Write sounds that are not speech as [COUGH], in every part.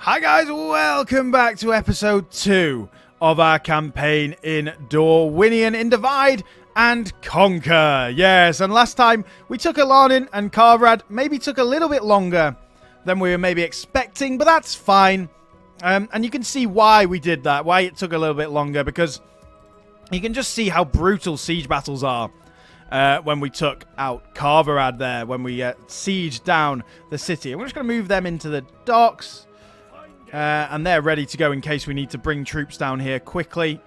Hi guys, welcome back to episode 2 of our campaign in Dorwinion in Divide and Conquer. Yes, and last time we took Alanin and Carvrad, maybe took a little bit longer than we were maybe expecting, but that's fine. Um, and you can see why we did that, why it took a little bit longer, because you can just see how brutal siege battles are. Uh, when we took out Carverad there, when we uh, sieged down the city. And we're just going to move them into the docks. Uh, and they're ready to go in case we need to bring troops down here quickly.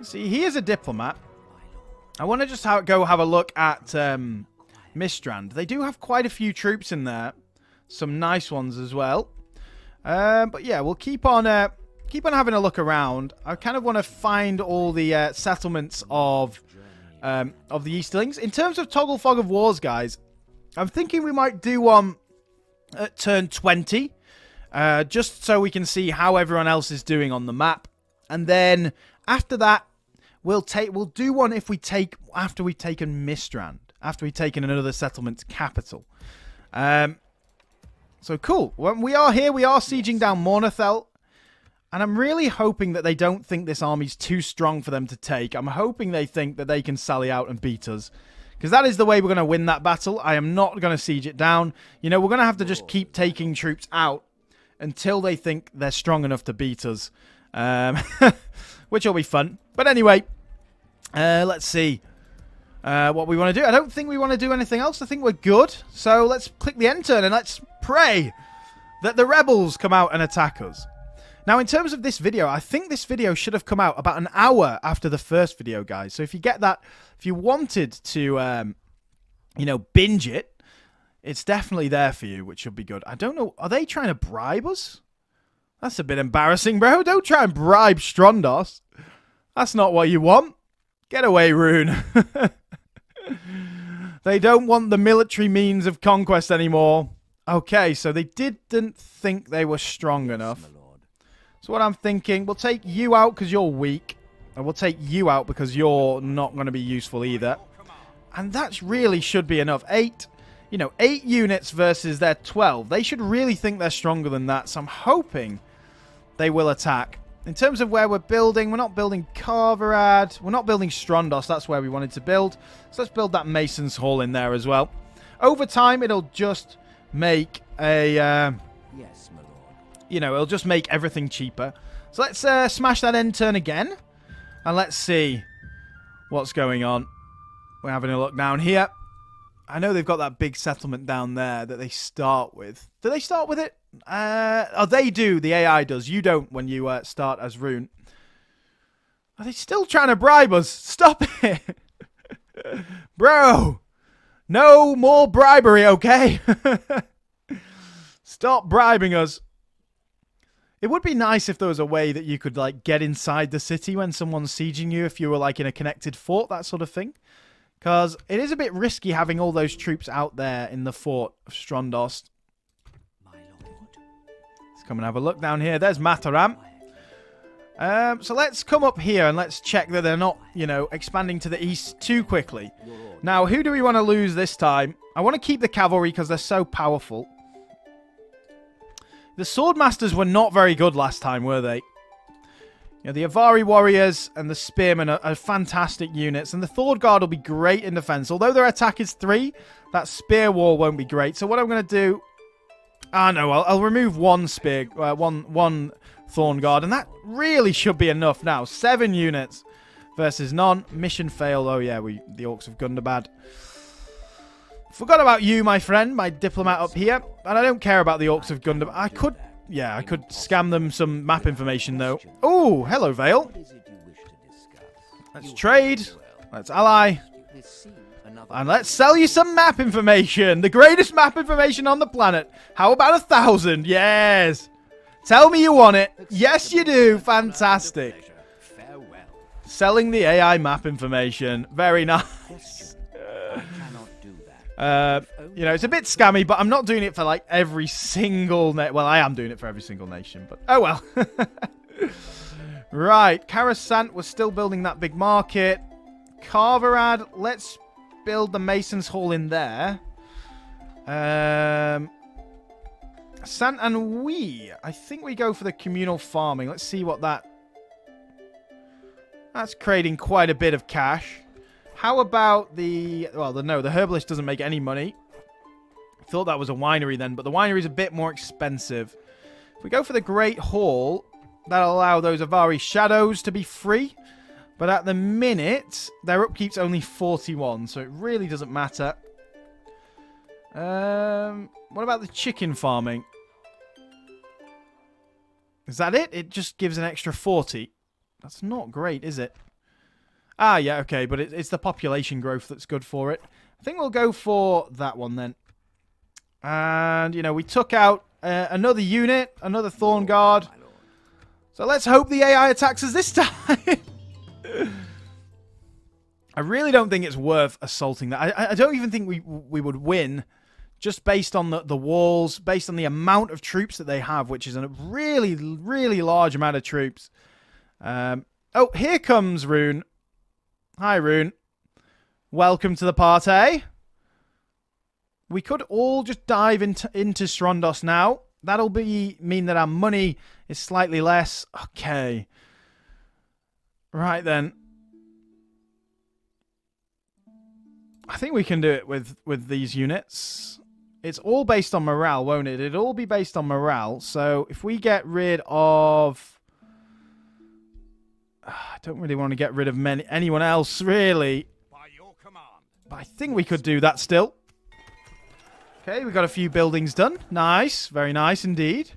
See, he is a diplomat. I want to just ha go have a look at um, Mistrand. They do have quite a few troops in there. Some nice ones as well. Um, but yeah, we'll keep on uh, keep on having a look around. I kind of want to find all the uh, settlements of um, of the Easterlings. In terms of Toggle Fog of Wars, guys, I'm thinking we might do one at turn 20. Uh, just so we can see how everyone else is doing on the map. And then after that, we'll take we'll do one if we take after we've taken Mistrand, after we've taken another settlement's capital. Um, so cool. When we are here, we are sieging down Mornadhel. And I'm really hoping that they don't think this army's too strong for them to take. I'm hoping they think that they can sally out and beat us. Because that is the way we're going to win that battle. I am not going to siege it down. You know, we're going to have to just keep taking troops out until they think they're strong enough to beat us. Um, [LAUGHS] which will be fun. But anyway, uh, let's see uh, what we want to do. I don't think we want to do anything else. I think we're good. So let's click the end turn and let's pray that the rebels come out and attack us. Now, in terms of this video, I think this video should have come out about an hour after the first video, guys. So if you get that, if you wanted to, um, you know, binge it, it's definitely there for you, which should be good. I don't know. Are they trying to bribe us? That's a bit embarrassing, bro. [LAUGHS] Don't try and bribe Strondos. That's not what you want. Get away, Rhun. [LAUGHS] they don't want the military means of conquest anymore. Okay, so they didn't think they were strong enough. So what I'm thinking, we'll take you out because you're weak. And we'll take you out because you're not going to be useful either. And that really should be enough. Eight, you know, eight units versus their 12. They should really think they're stronger than that. So I'm hoping they will attack. In terms of where we're building, we're not building Carverad. We're not building Strondos. That's where we wanted to build. So let's build that Mason's Hall in there as well. Over time, it'll just make a... Uh, Yes, my lord. you know, it'll just make everything cheaper. So let's uh, smash that end turn again. And let's see what's going on. We're having a look down here. I know they've got that big settlement down there that they start with. Do they start with it? Uh, oh, they do. The AI does. You don't when you uh, start as Rhun. Are they still trying to bribe us? Stop [LAUGHS] it. Bro. No more bribery, okay? [LAUGHS] Stop bribing us. It would be nice if there was a way that you could like get inside the city when someone's sieging you if you were like in a connected fort, that sort of thing. Because it is a bit risky having all those troops out there in the fort of Strondost. Let's come and have a look down here. There's Mataram. Um, so let's come up here and let's check that they're not, you know, expanding to the east too quickly. Now, who do we want to lose this time? I want to keep the cavalry because they're so powerful. The swordmasters were not very good last time, were they? You know, the Avari warriors and the spearmen are, are fantastic units, and the Thorn guard will be great in defense. Although their attack is three, that spear wall won't be great. So what I'm going to do? Ah, no, I'll, I'll remove one spear, uh, one one thorn guard, and that really should be enough now. Seven units versus none. Mission failed. Oh yeah, we the orcs of Gundabad. Forgot about you, my friend, my diplomat up here. And I don't care about the orcs of Gundam. I could, yeah, I could scam them some map information, though. Oh, hello, Vale. What is it you wish to discuss? Let's trade. Let's ally. Let's see another. And let's sell you some map information. The greatest map information on the planet. How about a thousand? Yes. Tell me you want it. Yes, you do. Fantastic. Selling the AI map information. Very nice. Uh, you know, it's a bit scammy, but I'm not doing it for like every single. Well, I am doing it for every single nation, but oh well. [LAUGHS] right, Karasant was still building that big market. Carverad, let's build the Mason's Hall in there. Um, Santanwi. I think we go for the communal farming. Let's see what that... That's creating quite a bit of cash. How about the... Well, the, no, the herbalist doesn't make any money. Thought that was a winery then, but the winery's a bit more expensive. If we go for the Great Hall, that'll allow those Avari shadows to be free. But at the minute, their upkeep's only 41, so it really doesn't matter. Um, what about the chicken farming? Is that it? It just gives an extra 40. That's not great, is it? Ah, yeah, okay, but it, it's the population growth that's good for it. I think we'll go for that one then. And, you know, we took out uh, another unit, another Thorn Guard. So let's hope the AI attacks us this [LAUGHS] time. I really don't think it's worth assaulting that. I, I don't even think we we would win just based on the, the walls, based on the amount of troops that they have, which is a really, really large amount of troops. Um, oh, here comes Rhun. Hi, Rhun. Welcome to the party. We could all just dive into, into Strondos now. That'll be mean that our money is slightly less. Okay. Right then. I think we can do it with, with these units. It's all based on morale, won't it? It'll all be based on morale. So if we get rid of... I don't really want to get rid of many, anyone else, really. But I think we could do that still. Okay, we've got a few buildings done. Nice. Very nice indeed.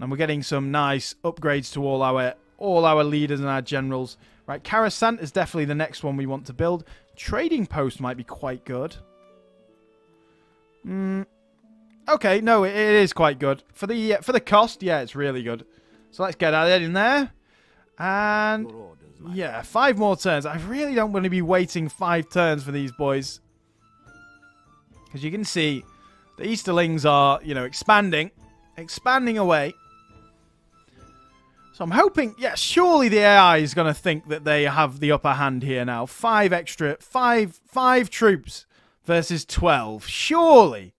And we're getting some nice upgrades to all our all our leaders and our generals. Right, Karasant is definitely the next one we want to build. Trading post might be quite good. Mm. Okay, no, it, it is quite good. For the uh, for the cost, yeah, it's really good. So let's get that in there. And yeah, five more turns. I really don't want to be waiting five turns for these boys. Because you can see the Easterlings are, you know, expanding. Expanding away. So I'm hoping, yeah, surely the AI is going to think that they have the upper hand here now. Five extra, five, five troops versus 12. Surely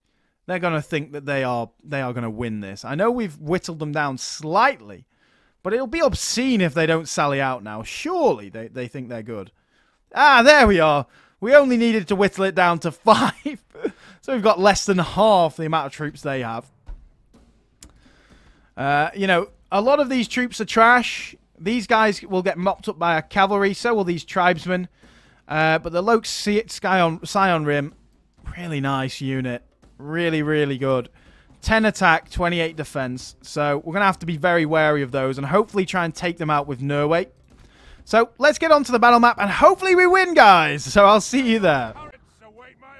they're going to think that they are, they are going to win this. I know we've whittled them down slightly, but it'll be obscene if they don't sally out now. Surely they, they think they're good. Ah, there we are. We only needed to whittle it down to [LAUGHS] five. so we've got less than half the amount of troops they have. Uh, you know, a lot of these troops are trash. These guys will get mopped up by a cavalry. So will these tribesmen. Uh, but the Loke Scion, Scion Rim, really nice unit. Really, really good. 10 attack, 28 defense. So we're going to have to be very wary of those and hopefully try and take them out with Nerway. So let's get on to the battle map and hopefully we win, guys. So I'll see you there.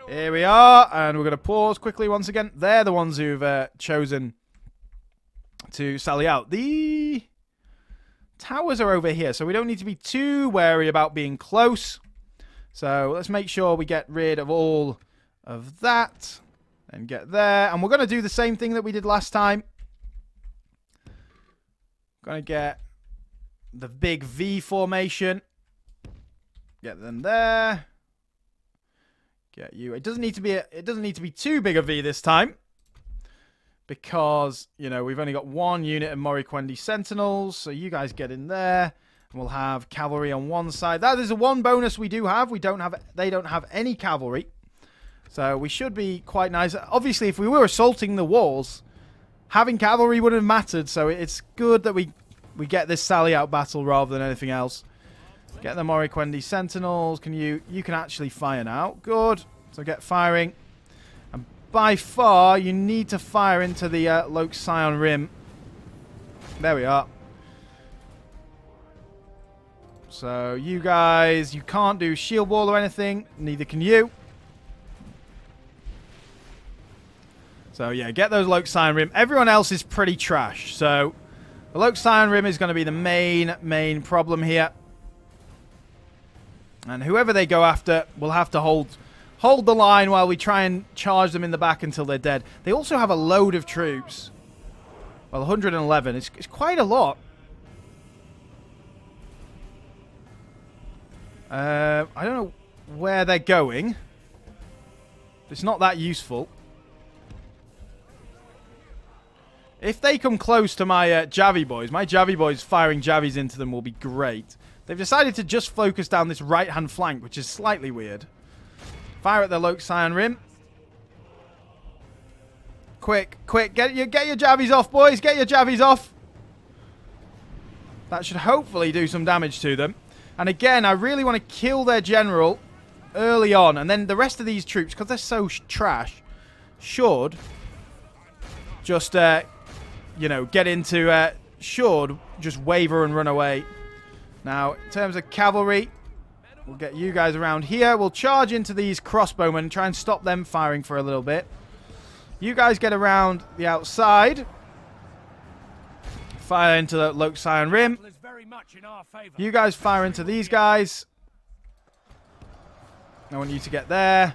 Here we are, and we're going to pause quickly once again. They're the ones who've uh, chosen to sally out. The towers are over here, so we don't need to be too wary about being close. So let's make sure we get rid of all of that and get there. And we're going to do the same thing that we did last time. Going to get the big V formation. Get them there. Get you. It doesn't need to be a, it doesn't need to be too big a V this time because, you know, we've only got one unit of Moriquendi Sentinels, so you guys get in there. And we'll have cavalry on one side. That is the one bonus we do have. We don't have they don't have any cavalry. So we should be quite nice. Obviously, if we were assaulting the walls, having cavalry would have mattered. So it's good that we we get this sally out battle rather than anything else. Get the Moriquendi Sentinels. Can you you can actually fire now. Good. So get firing And by far, you need to fire into the uh, Loke Scion Rim. There we are. So you guys, you can't do shield wall or anything. Neither can you. So yeah, get those Loke Scion Rim. Everyone else is pretty trash. So the Loke Scion Rim is going to be the main, main problem here. And whoever they go after will have to hold hold the line while we try and charge them in the back until they're dead. They also have a load of troops. Well, 111. It's, it's quite a lot. Uh, I don't know where they're going. It's not that useful. If they come close to my uh, Javi boys, my Javi boys firing Javis into them will be great. They've decided to just focus down this right-hand flank, which is slightly weird. Fire at the Loke Scion Rim. Quick, quick, get your get your Javis off, boys. Get your Javis off. That should hopefully do some damage to them. And again, I really want to kill their general early on. And then the rest of these troops, because they're so trash, should just, uh, you know, get into, uh, should just waver and run away. Now, in terms of cavalry, we'll get you guys around here. We'll charge into these crossbowmen, and try and stop them firing for a little bit. You guys get around the outside. Fire into the Scion Rim. You guys fire into these guys. I want you to get there.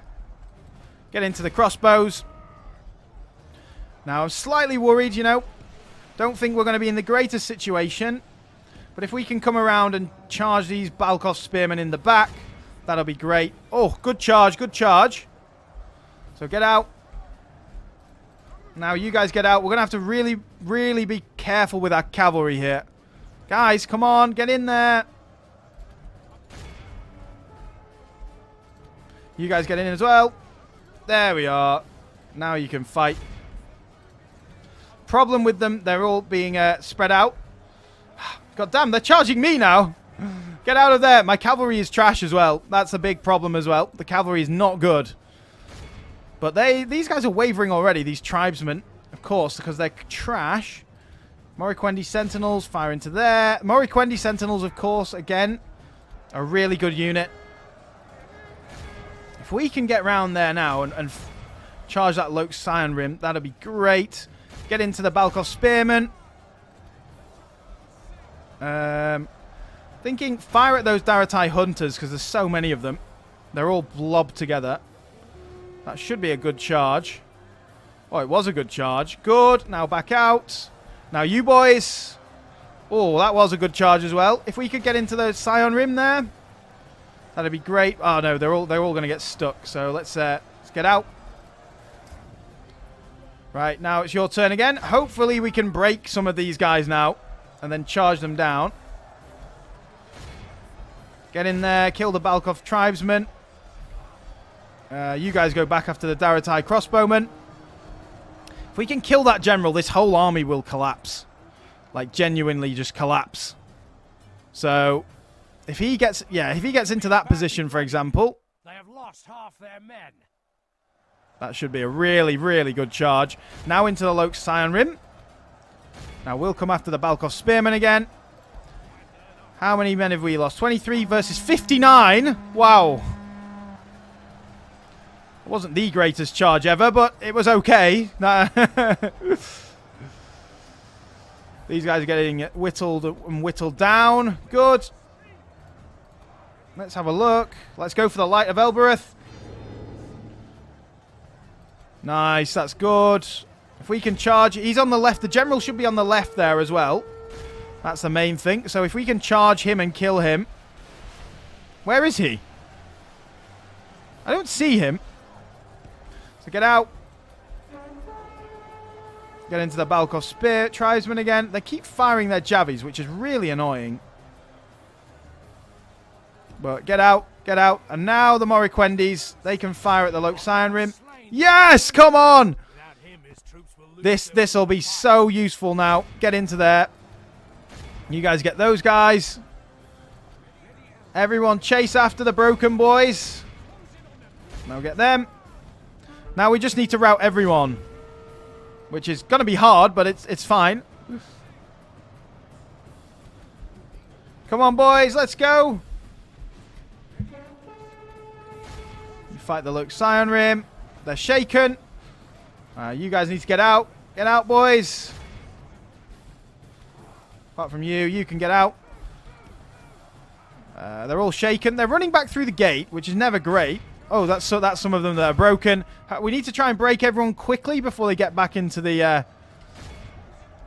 Get into the crossbows. Now, I'm slightly worried, you know. Don't think we're going to be in the greatest situation. But if we can come around and charge these Balkov spearmen in the back, that'll be great. Oh, good charge, good charge. So get out. Now you guys get out. We're going to have to really, really be careful with our cavalry here. Guys, come on. Get in there. You guys get in as well. There we are. Now you can fight. Problem with them, they're all being uh, spread out. [SIGHS] God damn, they're charging me now. [SIGHS] Get out of there. My cavalry is trash as well. That's a big problem as well. The cavalry is not good. But they, these guys are wavering already, these tribesmen. Of course, because they're trash. Moriquendi Sentinels fire into there. Moriquendi Sentinels, of course, again, a really good unit. If we can get round there now and, and charge that Loke Scion Rim, that'd be great. Get into the Balkov Spearmen. Um, thinking fire at those Daratai Hunters because there's so many of them. They're all blobbed together. That should be a good charge. Oh, it was a good charge. Good. Now back out. Now you boys. Oh, that was a good charge as well. If we could get into the Scion Rim there, that'd be great. Oh no, they're all they're all going to get stuck. So let's uh, let's get out. Right now it's your turn again. Hopefully we can break some of these guys now, and then charge them down. Get in there, kill the Balkov tribesmen. Uh, you guys go back after the Daratai crossbowmen. If we can kill that general, this whole army will collapse. Like, genuinely just collapse. So, if he gets... Yeah, if he gets into that position, for example... They have lost half their men. That should be a really, really good charge. Now into the Loke Scion Rim. Now we'll come after the Balkov Spearmen again. How many men have we lost? 23 versus 59. Wow. It wasn't the greatest charge ever, but it was okay. [LAUGHS] These guys are getting whittled and whittled down. Good. Let's have a look. Let's go for the Light of Elbereth. Nice, that's good. If we can charge... He's on the left. The general should be on the left there as well. That's the main thing. So if we can charge him and kill him... Where is he? I don't see him. So get out. Get into the Balkov Spear. Tribesmen again. They keep firing their Javis, which is really annoying. But get out. Get out. And now the Moriquendis. They can fire at the Scion Rim. Yes! Come on! This this will be so useful now. Get into there. You guys get those guys. Everyone chase after the broken boys. Now get them. Now we just need to route everyone. Which is going to be hard, but it's, it's fine. Come on, boys. Let's go. You fight the Scion Rim. They're shaken. Uh, you guys need to get out. Get out, boys. Apart from you, you can get out. Uh, they're all shaken. They're running back through the gate, which is never great. Oh, that's so that's some of them that are broken. We need to try and break everyone quickly before they get back into the, uh,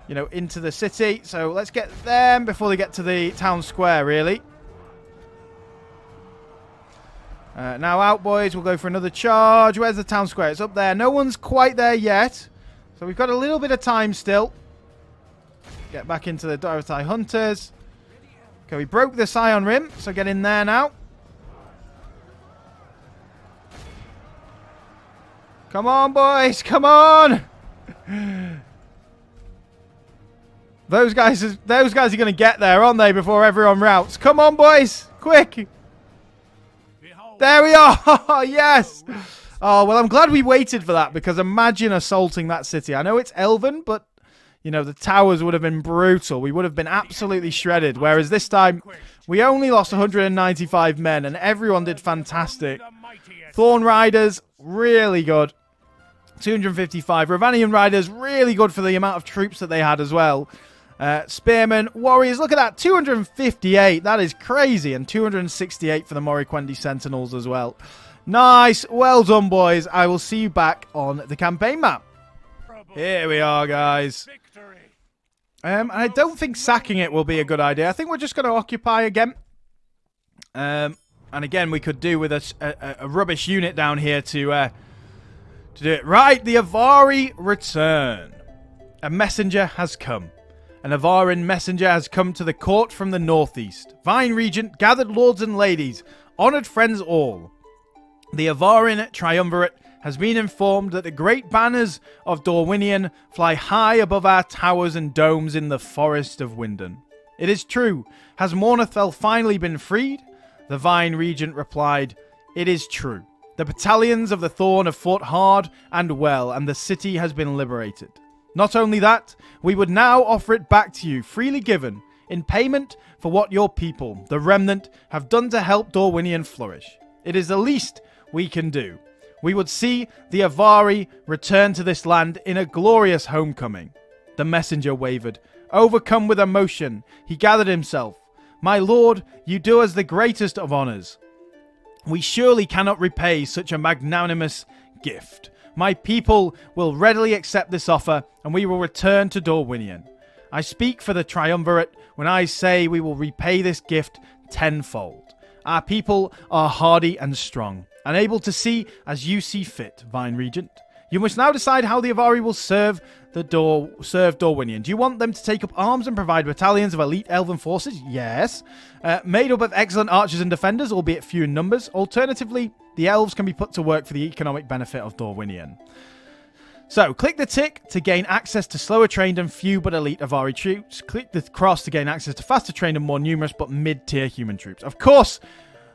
you know, into the city. So let's get them before they get to the town square, really. Uh, now out, boys. We'll go for another charge. Where's the town square? It's up there. No one's quite there yet. So we've got a little bit of time still. Get back into the Dorothai Hunters. Okay, we broke the Scion Rim, so get in there now. Come on, boys, come on! [LAUGHS] Those guys, those guys are going to get there, aren't they, before everyone routes? Come on, boys, quick! There we are! [LAUGHS] yes! Oh, well, I'm glad we waited for that, because imagine assaulting that city. I know it's Elven, but, you know, the towers would have been brutal. We would have been absolutely shredded, whereas this time, we only lost 195 men, and everyone did fantastic. Thorn Riders, really good. 255. Rhovanian Riders, really good for the amount of troops that they had as well. Uh, Spearmen, Warriors, look at that. 258. That is crazy. And 268 for the Moriquendi Sentinels as well. Nice. Well done, boys. I will see you back on the campaign map. Here we are, guys. Um, I don't think sacking it will be a good idea. I think we're just going to occupy again. Um, and again, we could do with a, a, a rubbish unit down here to... Uh, to do it. Right, the Avari return. A messenger has come. An Avarin messenger has come to the court from the northeast. Vine Regent, gathered lords and ladies, honoured friends all. The Avarin triumvirate has been informed that the great banners of Dorwinion fly high above our towers and domes in the forest of Winden. It is true. Has Mornadhel finally been freed? The Vine Regent replied, It is true. The battalions of the Thorn have fought hard and well, and the city has been liberated. Not only that, we would now offer it back to you, freely given, in payment for what your people, the Remnant, have done to help Dorwinion flourish. It is the least we can do. We would see the Avari return to this land in a glorious homecoming. The messenger wavered. Overcome with emotion, he gathered himself. My lord, you do us the greatest of honours. We surely cannot repay such a magnanimous gift. My people will readily accept this offer, and we will return to Dorwinion. I speak for the Triumvirate when I say we will repay this gift tenfold. Our people are hardy and strong, and able to see as you see fit, Vine Regent. You must now decide how the Avari will serve the door serve Dorwinion. Do you want them to take up arms and provide battalions of elite elven forces? Yes. Uh, made up of excellent archers and defenders, albeit few in numbers. Alternatively, the elves can be put to work for the economic benefit of Dorwinion. So, click the tick to gain access to slower trained and few but elite Avari troops. Click the cross to gain access to faster trained and more numerous but mid-tier human troops. Of course,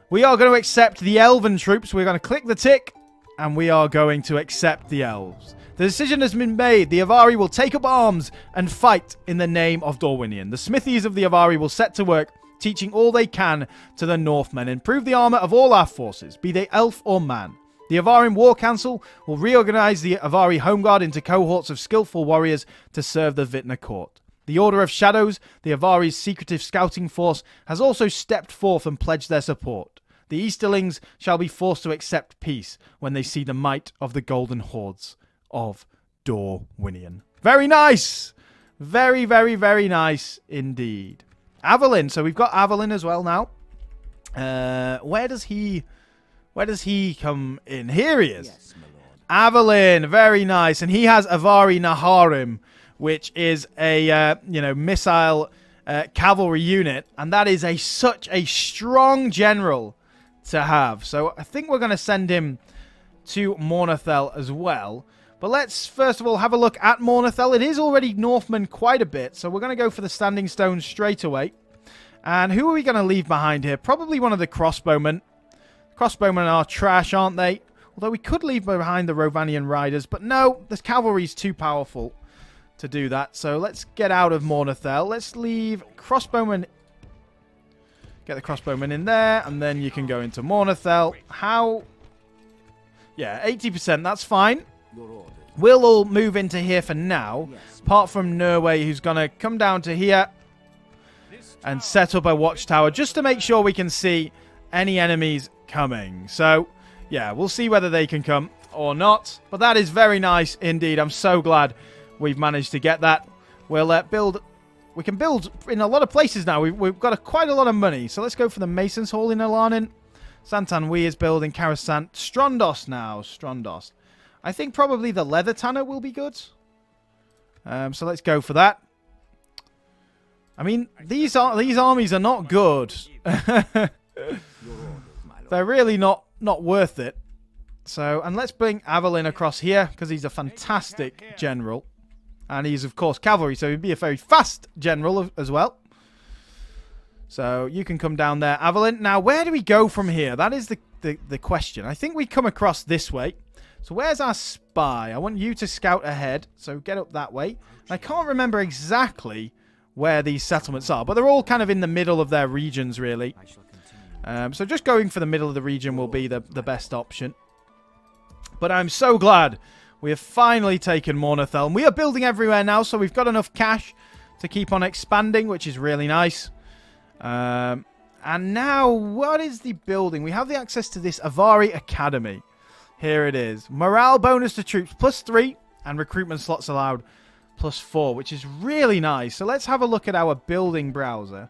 we are going to accept the elven troops. We're going to click the tick and we are going to accept the elves. The decision has been made. The Avari will take up arms and fight in the name of Dorwinion. The smithies of the Avari will set to work, teaching all they can to the Northmen, improve the armor of all our forces, be they elf or man. The Avarin War Council will reorganize the Avari Home Guard into cohorts of skillful warriors to serve the Vintner court. The Order of Shadows, the Avari's secretive scouting force, has also stepped forth and pledged their support. The Easterlings shall be forced to accept peace when they see the might of the Golden Hordes of Dorwinion. Very nice! Very, very, very nice indeed. Avalyn. So we've got Avalyn as well now. Uh, where does he... Where does he come in? Here he is. Yes, Avalyn. Very nice. And he has Avari Naharim, which is a, uh, you know, missile uh, cavalry unit. And that is a such a strong general to have. So I think we're going to send him to Mornadhel as well. But let's first of all have a look at Mornadhel. It is already Northman quite a bit, so we're going to go for the Standing Stone straight away. And who are we going to leave behind here? Probably one of the crossbowmen. Crossbowmen are trash, aren't they? Although we could leave behind the Rhovanian Riders, but no, the cavalry's too powerful to do that. So let's get out of Mornadhel. Let's leave crossbowmen Get the crossbowmen in there, and then you can go into Mornadhel. How... Yeah, 80%, that's fine. We'll all move into here for now, apart from Norway, who's going to come down to here and set up a watchtower just to make sure we can see any enemies coming. So, yeah, we'll see whether they can come or not. But that is very nice indeed. I'm so glad we've managed to get that. We'll uh, build we can build in a lot of places now. We've, we've got a, quite a lot of money. So let's go for the Masons Hall in Alanin. Santanwi is building Karasant. Strondos now. Strondos. I think probably the Leather Tanner will be good. Um, so let's go for that. I mean, these are these armies are not good. [LAUGHS] They're really not not worth it. So, and let's bring Avalyn across here because he's a fantastic general. And he's, of course, cavalry, so he'd be a very fast general as well. So, you can come down there, Avalyn. Now, where do we go from here? That is the, the, the question. I think we come across this way. So, where's our spy? I want you to scout ahead. So, get up that way. I can't remember exactly where these settlements are, but they're all kind of in the middle of their regions, really. Um, so, just going for the middle of the region will be the, the best option. But I'm so glad we have finally taken Mornadhel. We are building everywhere now, so we've got enough cash to keep on expanding, which is really nice. Um, and now, what is the building? We have the access to this Avari Academy. Here it is. Morale bonus to troops, plus three, and recruitment slots allowed, plus four, which is really nice. So let's have a look at our building browser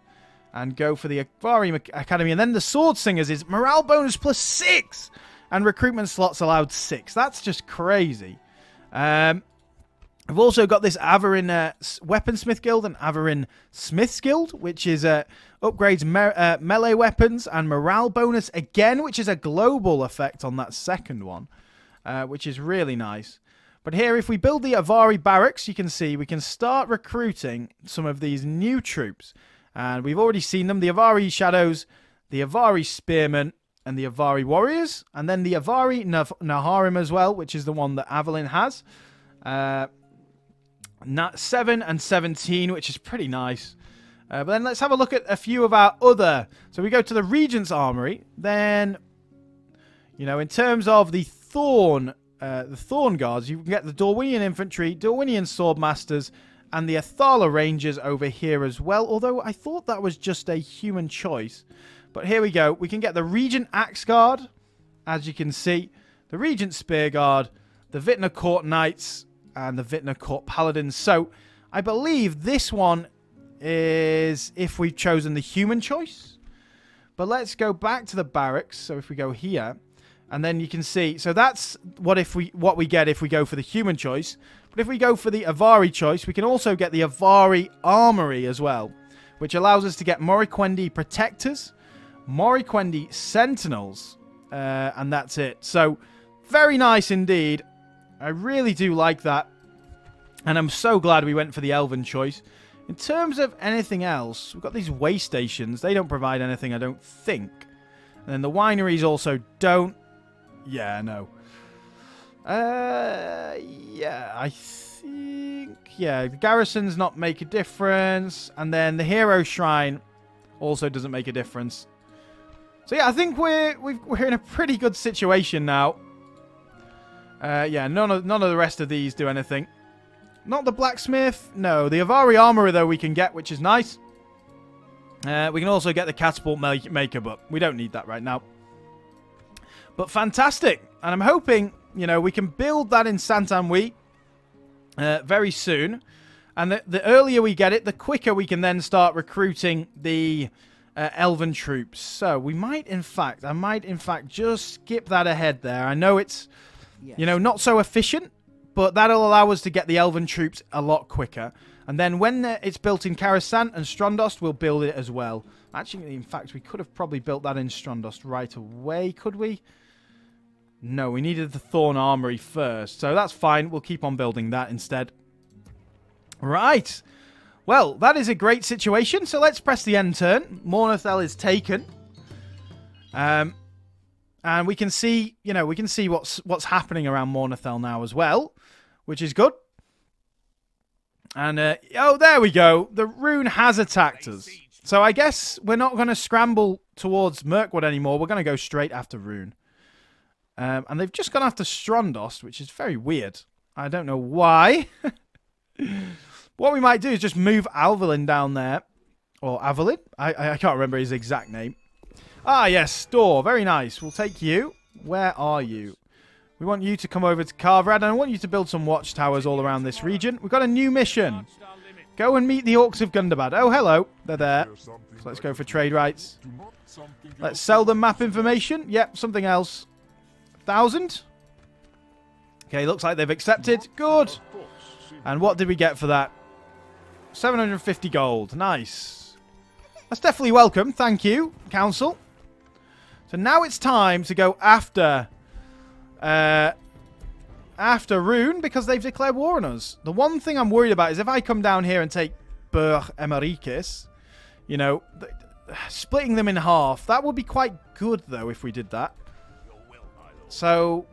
and go for the Avari Academy. And then the Sword Singers is morale bonus plus six and recruitment slots allowed six. That's just crazy. Um, We've also got this Avarin uh, Weaponsmith Guild and Avarin Smiths Guild, which is uh, upgrades me uh, melee weapons and morale bonus again, which is a global effect on that second one, uh, which is really nice. But here, if we build the Avari barracks, you can see we can start recruiting some of these new troops. And we've already seen them, the Avari Shadows, the Avari Spearmen, and the Avari Warriors, and then the Avari Naharim as well, which is the one that Avalyn has. Uh, 7 and 17, which is pretty nice. Uh, but then let's have a look at a few of our other. So we go to the Regent's Armory. Then, you know, in terms of the Thorn, uh, the Thorn Guards, you can get the Dorwinian Infantry, Dorwinian Swordmasters, and the Athala Rangers over here as well. Although I thought that was just a human choice. But here we go. We can get the Regent Axe Guard, as you can see, the Regent Spear Guard, the Vintner Court Knights, and the Vintner Court Paladins. So I believe this one is if we've chosen the human choice. But let's go back to the barracks. So if we go here, and then you can see. So that's what if we what we get if we go for the human choice. But if we go for the Avari choice, we can also get the Avari Armory as well, which allows us to get Moriquendi Protectors, Moriquendi Sentinels, uh, and that's it. So, very nice indeed. I really do like that. And I'm so glad we went for the Elven choice. In terms of anything else, we've got these way stations. They don't provide anything, I don't think. And then the wineries also don't. Yeah, no. Uh, yeah, I think... Yeah, the garrisons not make a difference. And then the hero shrine also doesn't make a difference. So yeah, I think we're we are in a pretty good situation now. Uh, yeah, none of none of the rest of these do anything. Not the blacksmith. No, the Avari armorer though we can get, which is nice. Uh, we can also get the catapult maker, but we don't need that right now. But fantastic, and I'm hoping you know we can build that in Santanwi uh, very soon. And the, the earlier we get it, the quicker we can then start recruiting the uh, elven troops. So we might, in fact, I might, in fact, just skip that ahead there. I know it's, yes. you know, not so efficient, but that'll allow us to get the elven troops a lot quicker. And then when it's built in Karasant and Strondost, we'll build it as well. Actually, in fact, we could have probably built that in Strondost right away, could we? No, we needed the Thorn Armory first. So that's fine. We'll keep on building that instead. Right. Well, that is a great situation. So let's press the end turn. Mornadhel is taken. Um, and we can see, you know, we can see what's what's happening around Mornadhel now as well, which is good. And, uh, oh, there we go. The Rhun has attacked us. So I guess we're not going to scramble towards Mirkwood anymore. We're going to go straight after Rhun. Um, and they've just gone after Strondost, which is very weird. I don't know why. [LAUGHS] What we might do is just move Alvalin down there. Or Avalyn? I, I can't remember his exact name. Ah, yes, store. Very nice. We'll take you. Where are you? We want you to come over to Carverad, and I want you to build some watchtowers all around this region. We've got a new mission. Go and meet the Orcs of Gundabad. Oh, hello. They're there. So let's go for trade rights. Let's sell them map information. Yep, something else. Thousand. Okay, looks like they've accepted. Good. And what did we get for that? 750 gold. Nice. That's definitely welcome. Thank you, Council. So now it's time to go after... Uh, after Rhun because they've declared war on us. The one thing I'm worried about is if I come down here and take Burg Emericis, you know, th- splitting them in half, that would be quite good though if we did that. So,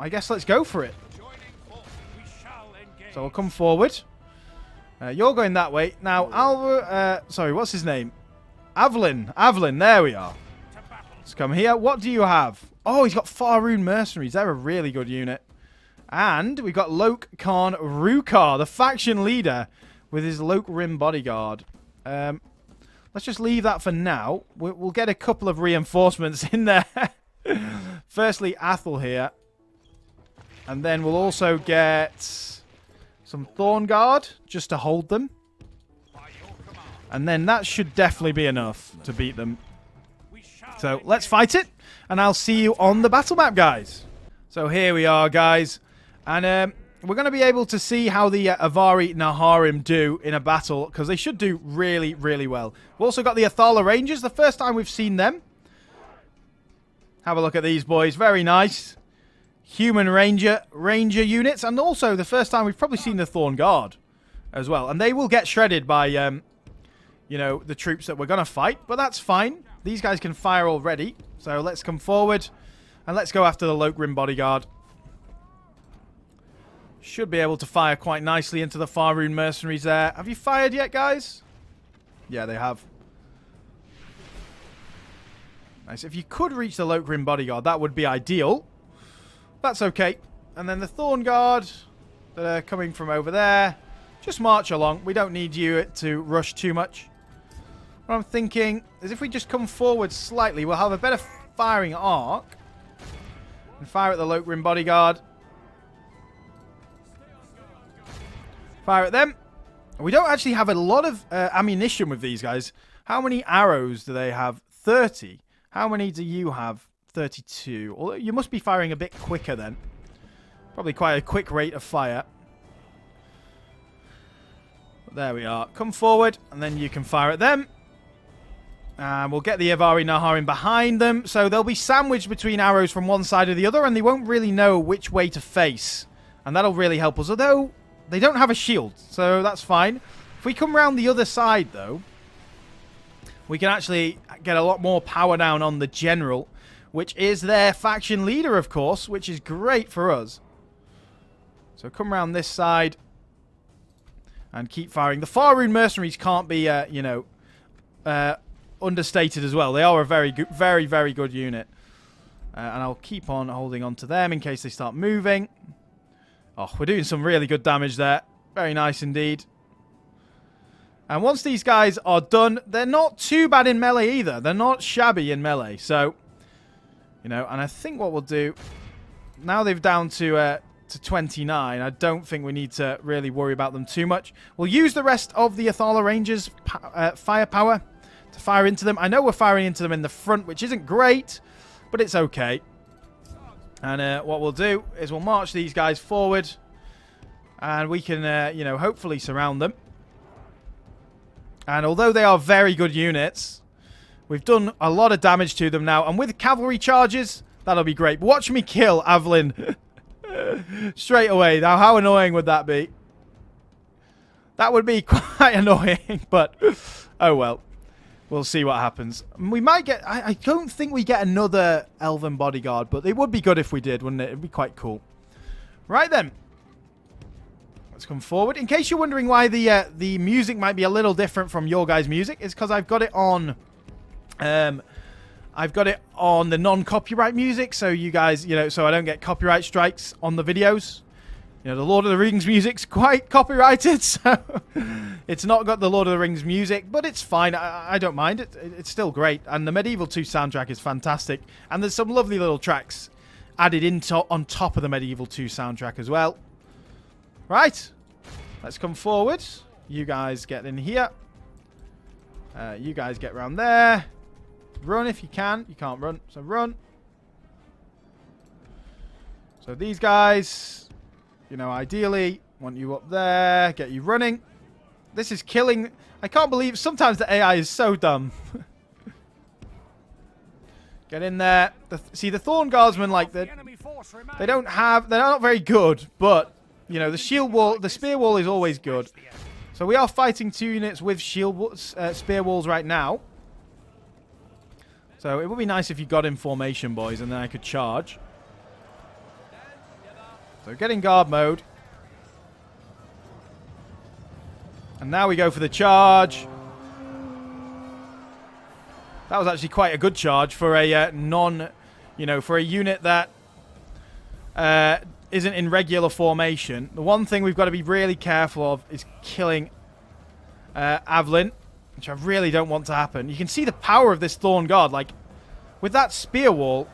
I guess let's go for it. So we'll come forward. Uh, you're going that way. Now, Alva, uh, sorry, what's his name? Avl'yn. Avl'yn, there we are. Let's come here. What do you have? Oh, he's got Faroon Mercenaries. They're a really good unit. And we've got Lok Khan Rukar, the faction leader, with his Lok Rim bodyguard. Um, let's just leave that for now. We'll, we'll get a couple of reinforcements [LAUGHS] in there. Firstly, Athel here. And then we'll also get some Thorn Guard just to hold them. And then that should definitely be enough to beat them. So let's fight it, and I'll see you on the battle map, guys. So here we are, guys, and um, we're going to be able to see how the uh, Avari Naharim do in a battle, because they should do really, really well. We've also got the Athala Rangers, the first time we've seen them. Have a look at these boys, very nice. Human Ranger Ranger units, and also the first time we've probably seen the Thorn Guard as well. And they will get shredded by um, you know, the troops that we're going to fight, but that's fine. These guys can fire already, so let's come forward and let's go after the Lokrim bodyguard. Should be able to fire quite nicely into the Faroon mercenaries there. Have you fired yet, guys? Yeah, they have. Nice. If you could reach the Lokrim bodyguard, that would be ideal. That's okay. And then the Thorn Guard that are coming from over there. Just march along. We don't need you to rush too much. What I'm thinking is if we just come forward slightly, we'll have a better firing arc. And fire at the Lokrim bodyguard. Fire at them. We don't actually have a lot of uh, ammunition with these guys. How many arrows do they have? 30. How many do you have? 32. Although you must be firing a bit quicker then. Probably quite a quick rate of fire. There we are. Come forward, and then you can fire at them. And we'll get the Avari Naharim behind them. So they'll be sandwiched between arrows from one side or the other, and they won't really know which way to face. And that'll really help us. Although, they don't have a shield, so that's fine. If we come round the other side, though, we can actually get a lot more power down on the General, which is their faction leader, of course, which is great for us. So come round this side and keep firing. The Faroon mercenaries can't be, uh, you know, uh, understated as well. They are a very, good, very, very good unit. Uh, and I'll keep on holding on to them in case they start moving. Oh, we're doing some really good damage there. Very nice indeed. And once these guys are done, they're not too bad in melee either. They're not shabby in melee. So, you know, and I think what we'll do... Now they've down to... Uh, to 29. I don't think we need to really worry about them too much. We'll use the rest of the Athala Rangers uh, firepower to fire into them. I know we're firing into them in the front, which isn't great, but it's okay. And uh, what we'll do is we'll march these guys forward, and we can, uh, you know, hopefully surround them. And although they are very good units, we've done a lot of damage to them now. And with cavalry charges, that'll be great. Watch me kill Avl'yn [LAUGHS] straight away. Now, how annoying would that be? That would be [LAUGHS] quite annoying, but oh well. We'll see what happens. We might get... I, I don't think we get another Elven Bodyguard, but it would be good if we did, wouldn't it? It'd be quite cool. Right then. Let's come forward. In case you're wondering why the uh, the music might be a little different from your guys' music, it's because I've got it on... Um, I've got it on the non-copyright music, so you guys, you know, so I don't get copyright strikes on the videos. You know, the Lord of the Rings music's quite copyrighted, [LAUGHS] so it's not got the Lord of the Rings music, but it's fine. I, I don't mind it. It's still great, and the Medieval 2 soundtrack is fantastic, and there's some lovely little tracks added into on top of the Medieval 2 soundtrack as well. Right, let's come forward. You guys get in here. Uh, you guys get around there. Run if you can. You can't run, so run. So these guys, you know, ideally want you up there, get you running. This is killing... I can't believe... Sometimes the AI is so dumb. [LAUGHS] Get in there. The, see, the Thorn Guardsmen, like, The they enemy force remains. they don't have... They're not very good, but, you know, the shield wall... The spear wall is always good. So we are fighting two units with shield uh, spear walls right now. So it would be nice if you got in formation, boys, and then I could charge. So get in guard mode. And now we go for the charge. That was actually quite a good charge for a uh, non, you know, for a unit that uh, isn't in regular formation. The one thing we've got to be really careful of is killing uh, Avl'yn, which I really don't want to happen. You can see the power of this Thorn Guard. Like, with that Spear Wall,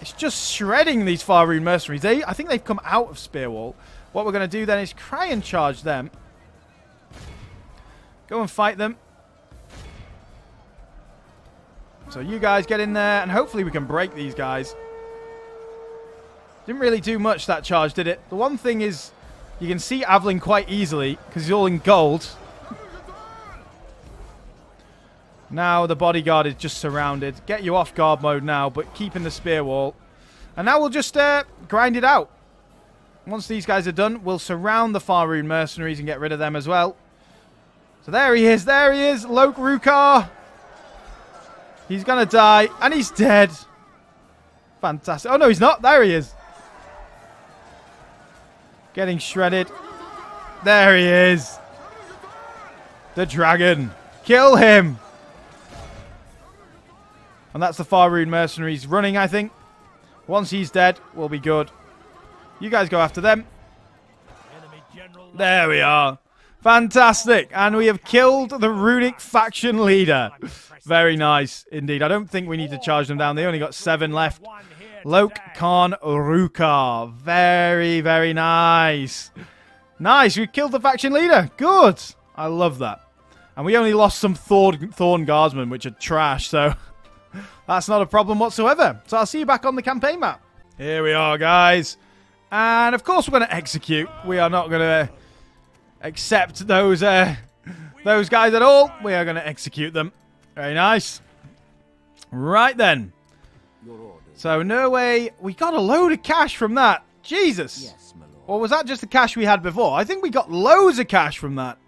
it's just shredding these Faroon mercenaries. They, I think they've come out of Spear Wall. What we're going to do then is try and charge them. Go and fight them. So you guys get in there, and hopefully we can break these guys. Didn't really do much, that charge, did it? The one thing is, you can see Avl'yn quite easily, because he's all in gold. Now the bodyguard is just surrounded. Get you off guard mode now, but keeping the spear wall. And now we'll just uh, grind it out. Once these guys are done, we'll surround the Faroon mercenaries and get rid of them as well. So there he is, there he is, Loke Rukar. He's going to die, and he's dead. Fantastic. Oh, no, he's not. There he is. Getting shredded. There he is. The dragon. Kill him. And that's the Faroon mercenaries running, I think. Once he's dead, we'll be good. You guys go after them. There we are. Fantastic. And we have killed the runic faction leader. Very nice indeed. I don't think we need to charge them down. They only got seven left. here Khan Rukar. Very, very nice. Nice. We killed the faction leader. Good. I love that. And we only lost some Thorn, Thorn Guardsmen, which are trash, so [LAUGHS] that's not a problem whatsoever. So I'll see you back on the campaign map. Here we are, guys. And of course we're going to execute. We are not going to accept those uh, those guys at all. We are going to execute them. Very nice. Right then. So no way. We got a load of cash from that. Jesus. Yes, my. Or was that just the cash we had before? I think we got loads of cash from that.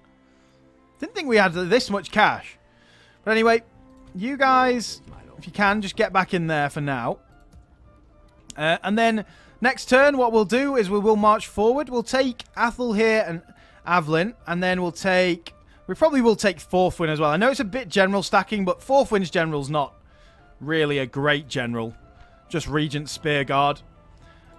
Didn't think we had this much cash. But anyway, you guys, if you can, just get back in there for now. Uh, and then next turn, what we'll do is we will march forward. We'll take Athel here and Avl'yn, and then we'll take... We probably will take Fourth Win as well. I know it's a bit general stacking, but Fourth Win's general's not really a great general. Just Regent Spear Guard.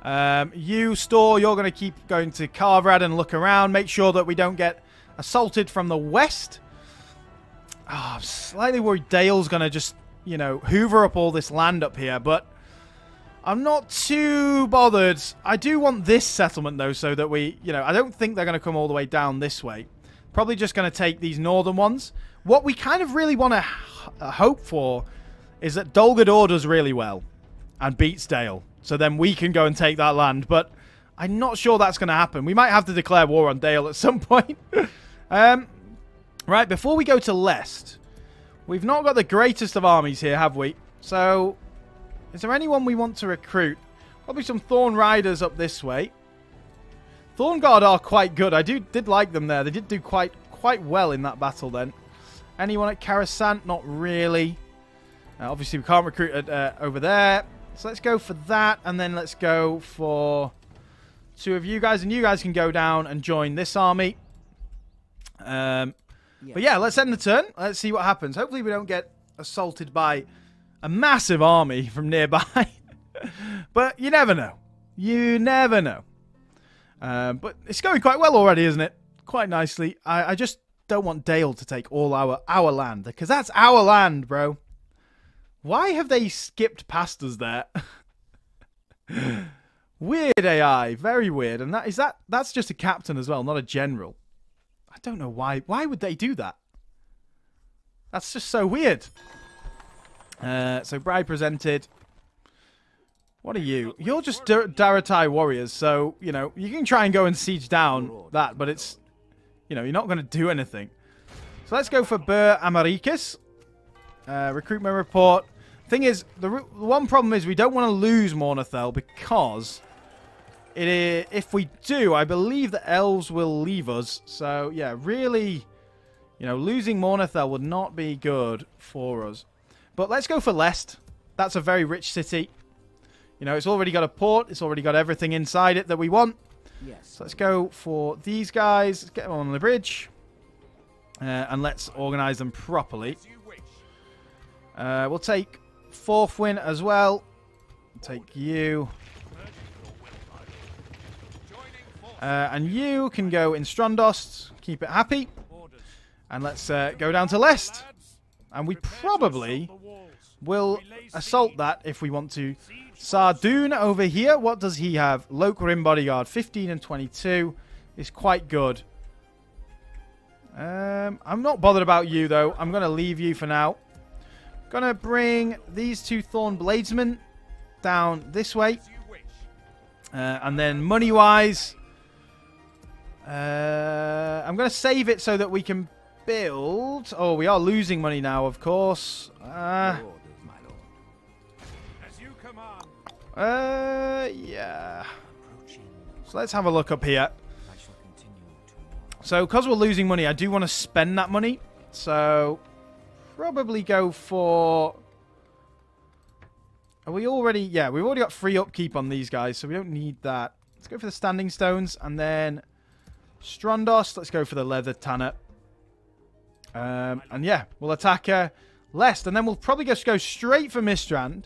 Um, you, Store, you're going to keep going to Carvrad and look around. Make sure that we don't get assaulted from the west. Ah, I'm slightly worried Dale's going to just, you know, hoover up all this land up here, but I'm not too bothered. I do want this settlement, though, so that we, you know, I don't think they're going to come all the way down this way. Probably just going to take these northern ones. What we kind of really want to hope for is that Dolgador does really well and beats Dale. So then we can go and take that land. But I'm not sure that's going to happen. We might have to declare war on Dale at some [LAUGHS] point. um, right, before we go to Lest, we've not got the greatest of armies here, have we? So, is there anyone we want to recruit? Probably some Thorn Riders up this way. Thorn Guard are quite good. I do did like them there. They did do quite quite well in that battle then. Anyone at Karasant? Not really. Uh, obviously, we can't recruit at, uh, over there. So let's go for that, and then let's go for two of you guys, and you guys can go down and join this army. Um, But yeah, let's end the turn. Let's see what happens. Hopefully, we don't get assaulted by a massive army from nearby. [LAUGHS] but you never know. You never know. Um, but it's going quite well already, isn't it? Quite nicely. I, I just don't want Dale to take all our our land because that's our land, bro. Why have they skipped past us there? [LAUGHS] weird AI, very weird. And that is that that's just a captain as well, not a general. I don't know why. Why would they do that? That's just so weird. Uh, so Bride presented. What are you? You're just Dar- Daratai warriors, so you know you can try and go and siege down that, but it's you know you're not going to do anything. So let's go for Burr Amaricus. Uh, recruitment report. Thing is, the, the one problem is we don't want to lose Mornadhel because it is, if we do, I believe the elves will leave us. So yeah, really, you know, losing Mornadhel would not be good for us. But let's go for Lest. That's a very rich city. You know, it's already got a port. It's already got everything inside it that we want. Yes. So let's go for these guys. Let's get them on the bridge. Uh, and let's organize them properly. Uh, we'll take fourth win as well. Take you. Uh, and you can go in Strondost. Keep it happy. And let's uh, go down to Lest. And we probably will assault that if we want to. Sardoon over here. What does he have? Lokrim Bodyguard. 15 and 22 is quite good. Um, I'm not bothered about you, though. I'm going to leave you for now. Gonna bring these two Thorn Bladesmen down this way. Uh, and then money-wise, uh, I'm going to save it so that we can build. Oh, we are losing money now, of course. Uh, Your orders, my lord. As you command. uh, yeah. So let's have a look up here. I shall continue tomorrow. So, because we're losing money, I do want to spend that money. So, probably go for... Are we already... Yeah, we've already got free upkeep on these guys, so we don't need that. Let's go for the Standing Stones, and then Strondost. Let's go for the Leather Tanner. Um, and yeah, we'll attack uh, Lest, and then we'll probably just go straight for Mistrand.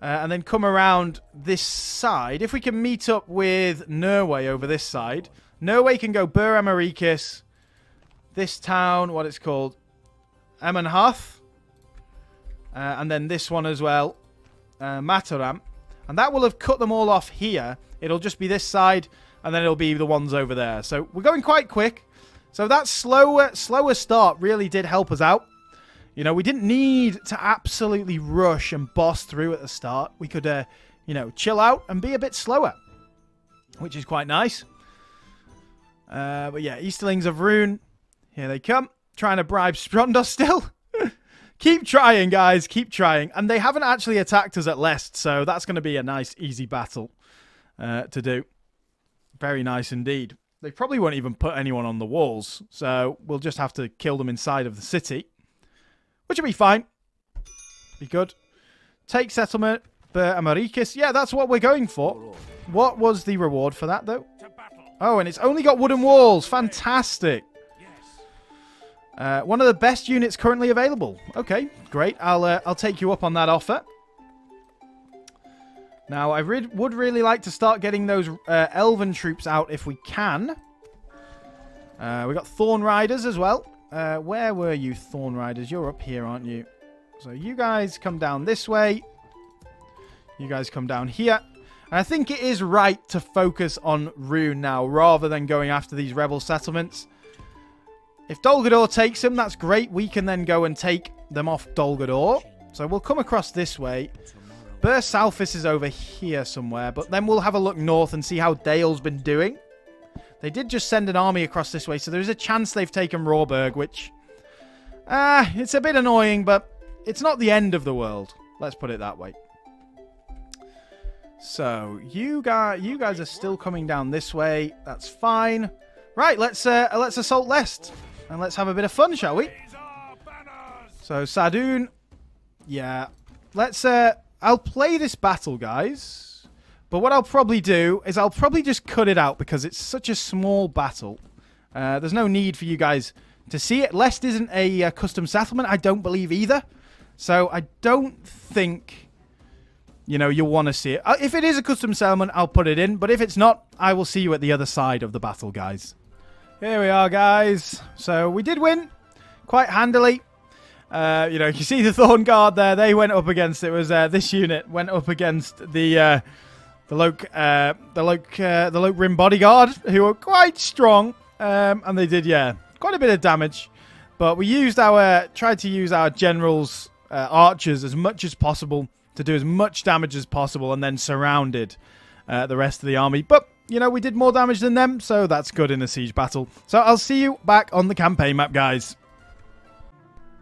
Uh, and then come around this side. If we can meet up with Norway over this side. Norway can go Bur Amaricus. This town, what it's called, Emenhath. Uh, and then this one as well, uh, Mataram. And that will have cut them all off here. It'll just be this side, and then it'll be the ones over there. So we're going quite quick. So that slower, slower start really did help us out. You know, we didn't need to absolutely rush and boss through at the start. We could, uh, you know, chill out and be a bit slower, which is quite nice. Uh, but yeah, Easterlings of Rhun, here they come, trying to bribe Strondost still. [LAUGHS] keep trying, guys, keep trying. And they haven't actually attacked us at Lest, so that's going to be a nice, easy battle uh, to do. Very nice indeed. They probably won't even put anyone on the walls, so we'll just have to kill them inside of the city. Which will be fine. Be good. Take settlement. Ber Amaricus. Yeah, that's what we're going for. What was the reward for that, though? Oh, and it's only got wooden walls. Fantastic. Yes. Uh, one of the best units currently available. Okay, great. I'll uh, I'll take you up on that offer. Now, I re would really like to start getting those uh, elven troops out if we can. Uh, we got Thorn Riders as well. Uh, where were you, Thorn Riders? You're up here, aren't you? So you guys come down this way. You guys come down here. And I think it is right to focus on Rhun now rather than going after these rebel settlements. If Dolgador takes them, that's great. We can then go and take them off Dolgador. So we'll come across this way. Bur Salfis is over here somewhere, but then we'll have a look north and see how Dale's been doing. They did just send an army across this way, so there's a chance they've taken Rawberg, which... Ah, uh, it's a bit annoying, but it's not the end of the world. Let's put it that way. So, you guys, you guys are still coming down this way. That's fine. Right, let's uh, let's assault Lest. And let's have a bit of fun, shall we? So, Sadoon. Yeah. Let's... Uh, I'll play this battle, guys. But what I'll probably do is I'll probably just cut it out because it's such a small battle. Uh, there's no need for you guys to see it. Lest isn't a uh, custom settlement. I don't believe either. So I don't think, you know, you'll want to see it. Uh, if it is a custom settlement, I'll put it in. But if it's not, I will see you at the other side of the battle, guys. Here we are, guys. So we did win quite handily. Uh, you know, [LAUGHS] you see the Thorn Guard there. They went up against it. Was uh, this unit went up against the uh, the Loke uh, the Loke uh, the Loke Rim Bodyguard, who were quite strong, um, and they did yeah quite a bit of damage. But we used our tried to use our generals uh, archers as much as possible to do as much damage as possible, and then surrounded the rest of the army. But you know, we did more damage than them, so that's good in a siege battle. So I'll see you back on the campaign map, guys.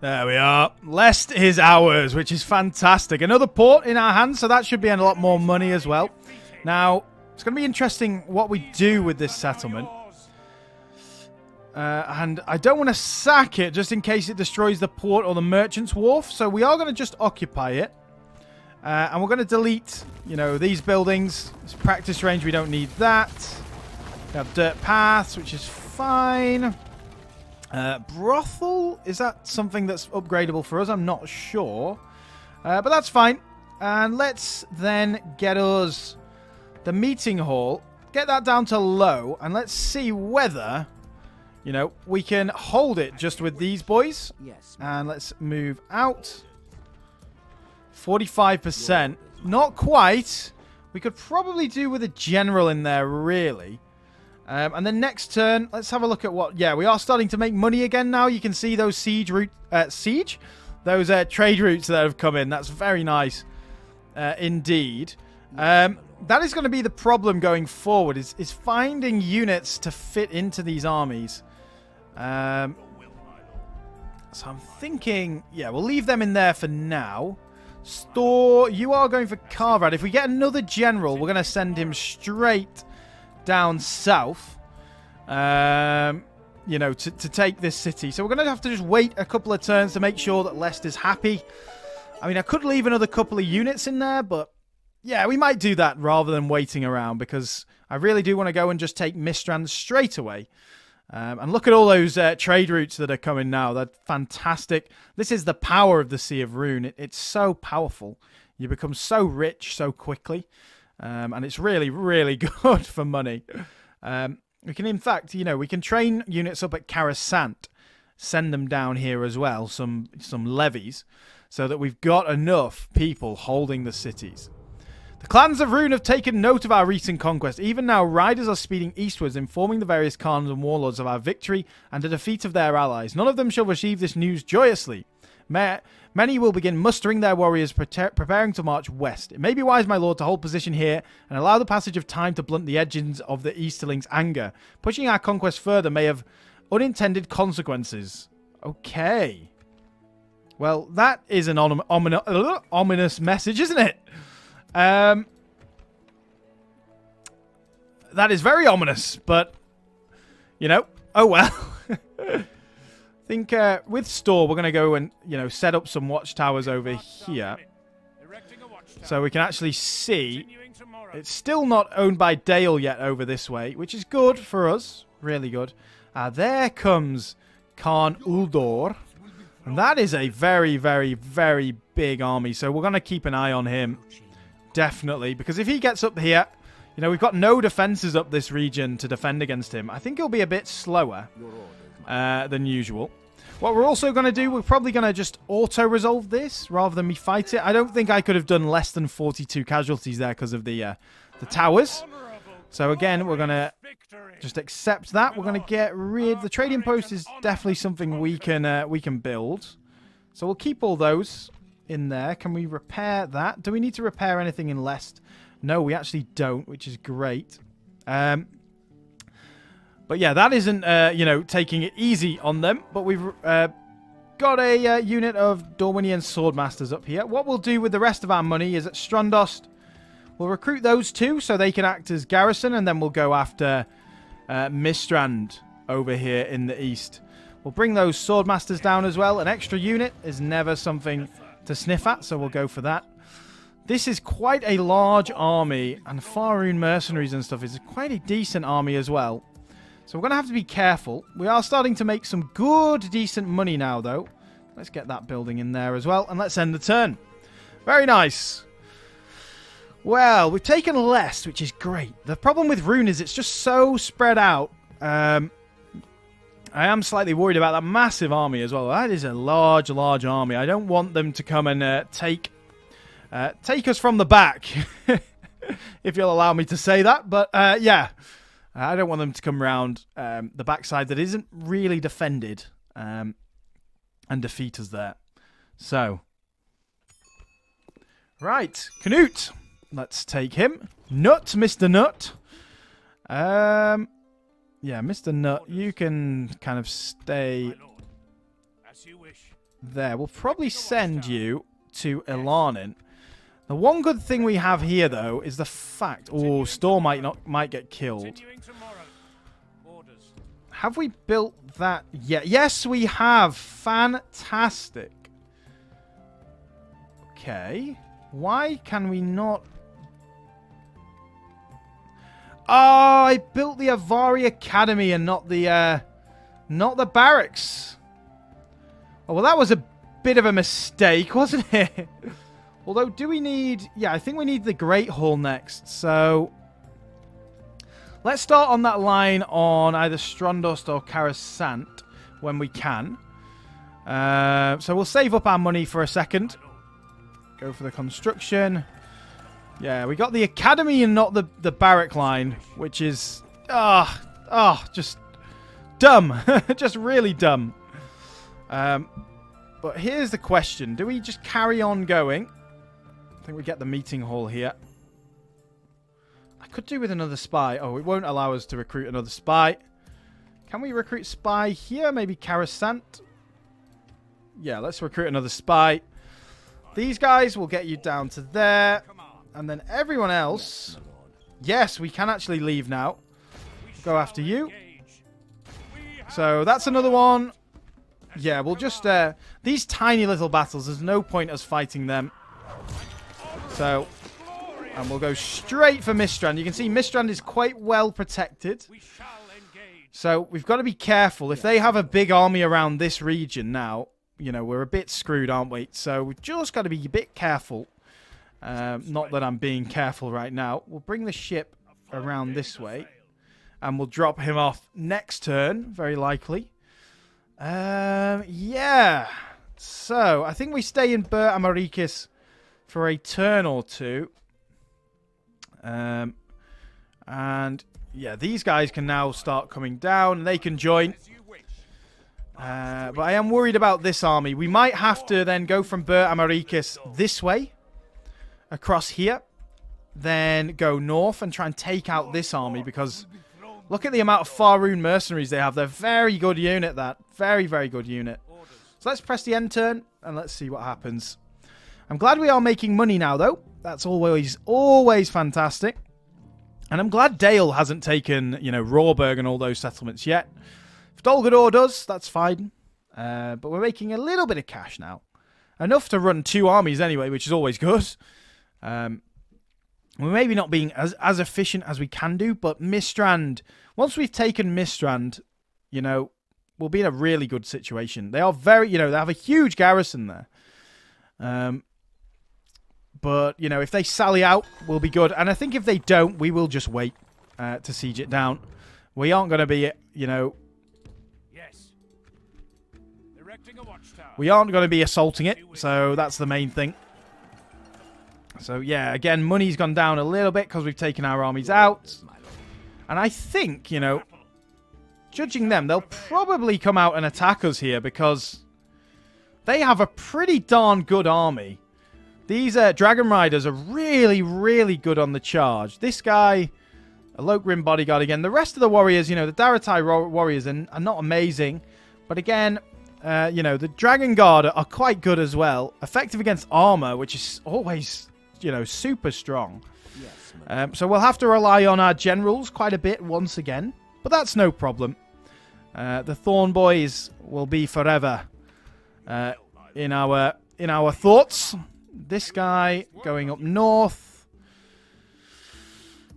There we are. Lest is ours, which is fantastic. Another port in our hands, so that should be a lot more money as well. Now, it's going to be interesting what we do with this settlement. Uh, and I don't want to sack it just in case it destroys the port or the merchant's wharf. So we are going to just occupy it. Uh, and we're going to delete, you know, these buildings. It's practice range. We don't need that. We have dirt paths, which is fine. Uh, brothel, is that something that's upgradable for us? I'm not sure. Uh, but that's fine. And let's then get us the meeting hall. Get that down to low. And let's see whether, you know, we can hold it just with these boys. Yes. And let's move out. 45%. Not quite. We could probably do with a general in there, really. Um, and then next turn, let's have a look at what... Yeah, we are starting to make money again now. You can see those siege route... Uh, siege? Those uh, trade routes that have come in. That's very nice uh, indeed. Um, that is going to be the problem going forward, is, is finding units to fit into these armies. Um, so I'm thinking... Yeah, we'll leave them in there for now. Store, you are going for Carvad. If we get another general, we're going to send him straight down south. Um, you know, to, to take this city. So we're going to have to just wait a couple of turns to make sure that Leicester's happy. I mean, I could leave another couple of units in there, but yeah, we might do that rather than waiting around because I really do want to go and just take Mistrand straight away. Um, and look at all those uh, trade routes that are coming now. They're fantastic. This is the power of the Sea of Rhun. It, it's so powerful. You become so rich so quickly. Um, and it's really, really [LAUGHS] good for money. Um, we can, in fact, you know, we can train units up at Karasant, send them down here as well, some some levies, so that we've got enough people holding the cities. The clans of Rhun have taken note of our recent conquest. Even now, riders are speeding eastwards, informing the various clans and warlords of our victory and the defeat of their allies. None of them shall receive this news joyously. Ma- Many will begin mustering their warriors, prete- preparing to march west. It may be wise, my lord, to hold position here and allow the passage of time to blunt the edges of the Easterlings' anger. Pushing our conquest further may have unintended consequences. Okay. Well, that is an onom- omino- uh, ominous message, isn't it? Um, that is very ominous, but you know, oh well. [LAUGHS] I think uh, with store we're going to go and you know set up some watchtowers over here, so we can actually see. It's still not owned by Dale yet over this way, which is good for us, really good. Uh, there comes Khan Uldor, and that is a very, very, very big army. So we're going to keep an eye on him. Definitely, because if he gets up here, you know, we've got no defenses up this region to defend against him. I think he'll be a bit slower uh, than usual. What we're also going to do, we're probably going to just auto-resolve this rather than me fight it. I don't think I could have done less than 42 casualties there because of the uh, the towers. So again, we're going to just accept that. We're going to get rid... The trading post is definitely something we can uh, we can build. So we'll keep all those in there. Can we repair that? Do we need to repair anything in Lest? No, we actually don't, which is great. Um, but yeah, that isn't, uh, you know, taking it easy on them. But we've uh, got a uh, unit of Dorwinion Swordmasters up here. What we'll do with the rest of our money is at Strondost, we'll recruit those two so they can act as garrison, and then we'll go after uh, Mistrand over here in the east. We'll bring those Swordmasters down as well. An extra unit is never something to sniff at, so we'll go for that. This is quite a large army, and Faroon mercenaries and stuff is quite a decent army as well. So we're going to have to be careful. We are starting to make some good, decent money now, though. Let's get that building in there as well, and let's end the turn. Very nice. Well, we've taken less, which is great. The problem with Rhun is it's just so spread out. Um, I am slightly worried about that massive army as well. That is a large, large army. I don't want them to come and uh, take uh, take us from the back, [LAUGHS] if you'll allow me to say that. But uh, yeah, I don't want them to come round um, the backside that isn't really defended um, and defeat us there. So, right, Canute. Let's take him. Nut, Mr. Nut. Um, yeah, Mr. Nut, you can kind of stay As you wish. there. We'll probably send you to Elanin. The one good thing we have here, though, is the fact... Oh, Storm might not might get killed. Continuing tomorrow. Orders. Have we built that yet? Yes, we have. Fantastic. Okay. Why can we not... Oh, I built the Avari Academy and not the, uh, not the barracks. Oh, well, that was a bit of a mistake, [LAUGHS] wasn't it? Although, do we need... Yeah, I think we need the Great Hall next, so... Let's start on that line on either Strondost or Karasant when we can. Uh, so we'll save up our money for a second. Go for the construction. Yeah, we got the academy and not the, the barrack line, which is... Ah, ah, just dumb. [LAUGHS] just really dumb. Um, but here's the question. Do we just carry on going? Think we get the meeting hall here. I could do with another spy. Oh, it won't allow us to recruit another spy. Can we recruit spy here? Maybe Karasant? Yeah, let's recruit another spy. These guys will get you down to there. And then everyone else... Yes, we can actually leave now. Go after you. So that's another one. Yeah, we'll just... Uh, these tiny little battles, there's no point us fighting them. So... And we'll go straight for Mistrand. You can see Mistrand is quite well protected. we shall engage. So we've got to be careful. If they have a big army around this region now, you know, we're a bit screwed, aren't we? So we've just got to be a bit careful. Um, not that I'm being careful right now. We'll bring the ship around this way. And we'll drop him off next turn, very likely. Um, yeah. So I think we stay in Bur Amarikis for a turn or two. Um, and yeah, these guys can now start coming down. They can join. Uh, but I am worried about this army. We might have to then go from Bur Amarikis this way, across here, then go north and try and take out this army because look at the amount of Faroon mercenaries they have. They're very good unit, that. Very, very good unit. So let's press the end turn and let's see what happens. I'm glad we are making money now, though. That's always, always fantastic. And I'm glad Dale hasn't taken, you know, Rawberg and all those settlements yet. If Dolgador does, that's fine. Uh, but we're making a little bit of cash now. Enough to run two armies anyway, which is always good. Um, we're maybe not being as, as efficient as we can do, but Mistrand, once we've taken Mistrand, you know, we'll be in a really good situation. They are very, you know, they have a huge garrison there. Um, but, you know, if they sally out, we'll be good. And I think if they don't, we will just wait uh, to siege it down. We aren't going to be, you know, Yes. Erecting a watchtower. we aren't going to be assaulting it. So that's the main thing. So, yeah, again, money's gone down a little bit because we've taken our armies out. And I think, you know, judging them, they'll probably come out and attack us here because they have a pretty darn good army. These uh, Dragon Riders are really, really good on the charge. This guy, a Lokrim bodyguard again. The rest of the warriors, you know, the Daratai warriors are, are not amazing. But again, uh, you know, the Dragon Guard are, are quite good as well. Effective against armor, which is always, you know, super strong. Yes, Um, so we'll have to rely on our generals quite a bit once again, but that's no problem. Uh, the Thorn Boys will be forever uh, in our in our thoughts. This guy going up north.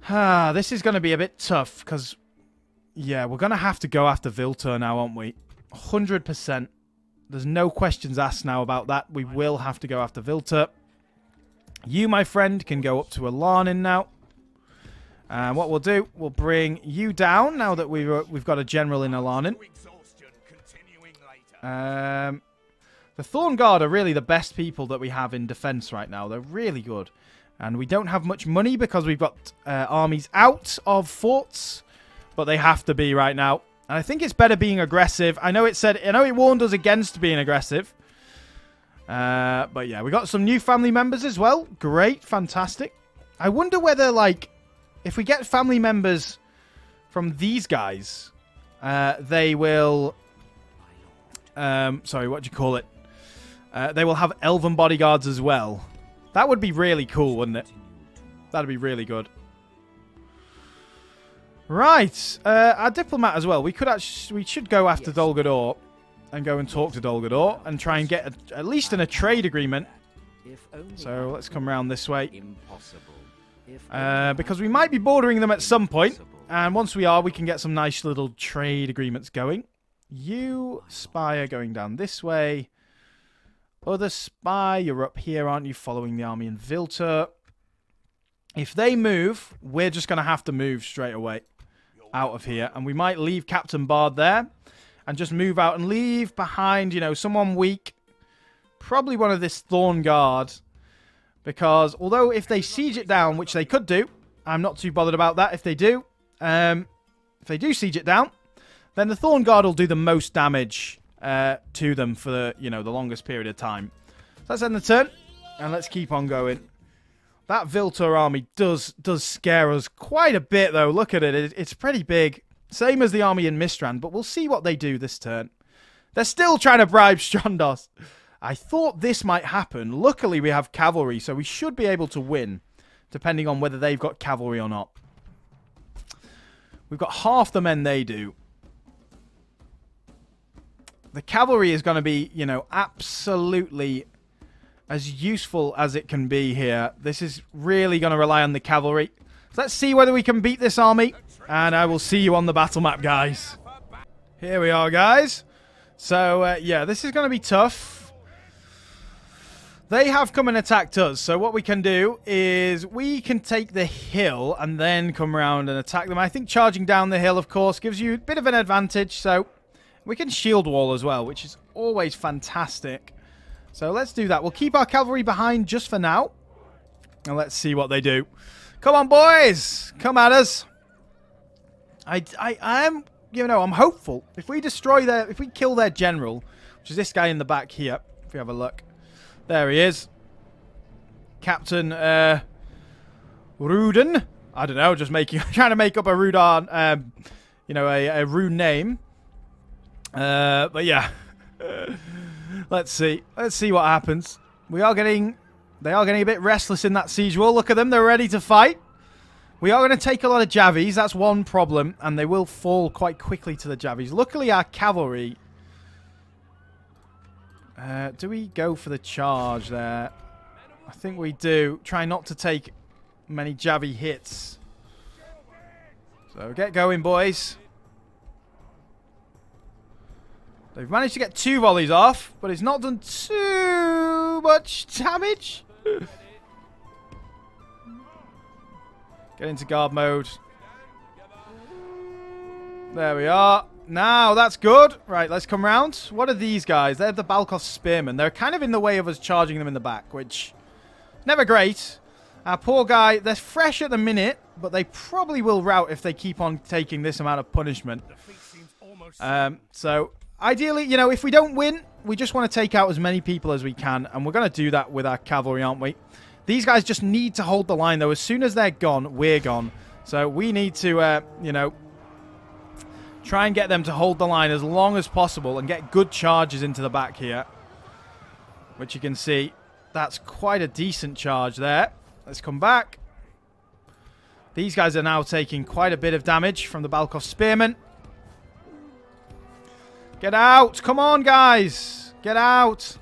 Ah, this is going to be a bit tough because, yeah, we're going to have to go after Viltur now, aren't we? 100%. There's no questions asked now about that. We will have to go after Viltur. You, my friend, can go up to Alanin now. And what we'll do, we'll bring you down now that we've, uh, we've got a general in Alanin. Exhaustion continuing later. Um, the Thorn Guard are really the best people that we have in defense right now. They're really good. And we don't have much money because we've got uh, armies out of forts. But they have to be right now. And I think it's better being aggressive. I know it said, I know it warned us against being aggressive. Uh, but yeah, we got some new family members as well. Great, fantastic. I wonder whether, like, if we get family members from these guys, uh, they will. Um, sorry, what do you call it? Uh, they will have elven bodyguards as well. That would be really cool, wouldn't it? That'd be really good. Right, uh, our diplomat as well. We could actually, we should go after Yes. Dol Guldur and go and talk to Dolgador and try and get a, at least in a trade agreement. So let's come around this way. Uh, because we might be bordering them at some point, and once we are, we can get some nice little trade agreements going. You spy are going down this way. Other spy, you're up here, aren't you? Following the army in Vilter. If they move, we're just going to have to move straight away out of here, and we might leave Captain Bard there and just move out and leave behind, you know, someone weak. Probably one of this Thorn Guard. Because although if they siege it down, which they could do, I'm not too bothered about that if they do. Um, if they do siege it down, then the Thorn Guard will do the most damage uh, to them for the, you know, the longest period of time. So let's end the turn, and let's keep on going. That Viltor army does does scare us quite a bit, though. Look at it; it it's pretty big. Same as the army in Mistrand, but we'll see what they do this turn. They're still trying to bribe [LAUGHS] Strondost. I thought this might happen. Luckily, we have cavalry, so we should be able to win, depending on whether they've got cavalry or not. We've got half the men they do. The cavalry is going to be, you know, absolutely as useful as it can be here. This is really going to rely on the cavalry. So let's see whether we can beat this army. And I will see you on the battle map, guys. Here we are, guys. So, uh, yeah, this is going to be tough. They have come and attacked us. So what we can do is we can take the hill and then come around and attack them. I think charging down the hill, of course, gives you a bit of an advantage. So we can shield wall as well, which is always fantastic. So let's do that. We'll keep our cavalry behind just for now. And let's see what they do. Come on, boys. Come at us. I, I, I am, you know, I'm hopeful. If we destroy their, if we kill their general, which is this guy in the back here, if we have a look. There he is. Captain, uh, Ruden. I don't know, just making, [LAUGHS] trying to make up a Rudan, um, you know, a, a rune name. Uh, but yeah. [LAUGHS] Let's see. Let's see what happens. We are getting... They are getting a bit restless in that siege wall. Look at them. They're ready to fight. We are going to take a lot of Javies. That's one problem. And they will fall quite quickly to the Javies. Luckily, our cavalry... Uh, do we go for the charge there? I think we do. Try not to take many Javi hits. So get going, boys. They've managed to get two volleys off, but it's not done too much damage. Get into guard mode. There we are. Now, that's good. Right, let's come round. What are these guys? They're the Balkov Spearmen. They're kind of in the way of us charging them in the back, which... Never great. Our poor guy, they're fresh at the minute, but they probably will rout if they keep on taking this amount of punishment. Defeat seems almost Um, so, ideally, you know, if we don't win, we just want to take out as many people as we can, and we're going to do that with our cavalry, aren't we? These guys just need to hold the line, though. As soon as they're gone, we're gone. So we need to, uh, you know, try and get them to hold the line as long as possible and get good charges into the back here. Which you can see, that's quite a decent charge there. Let's come back. These guys are now taking quite a bit of damage from the Balkov Spearmen. Get out! Come on, guys! Get out!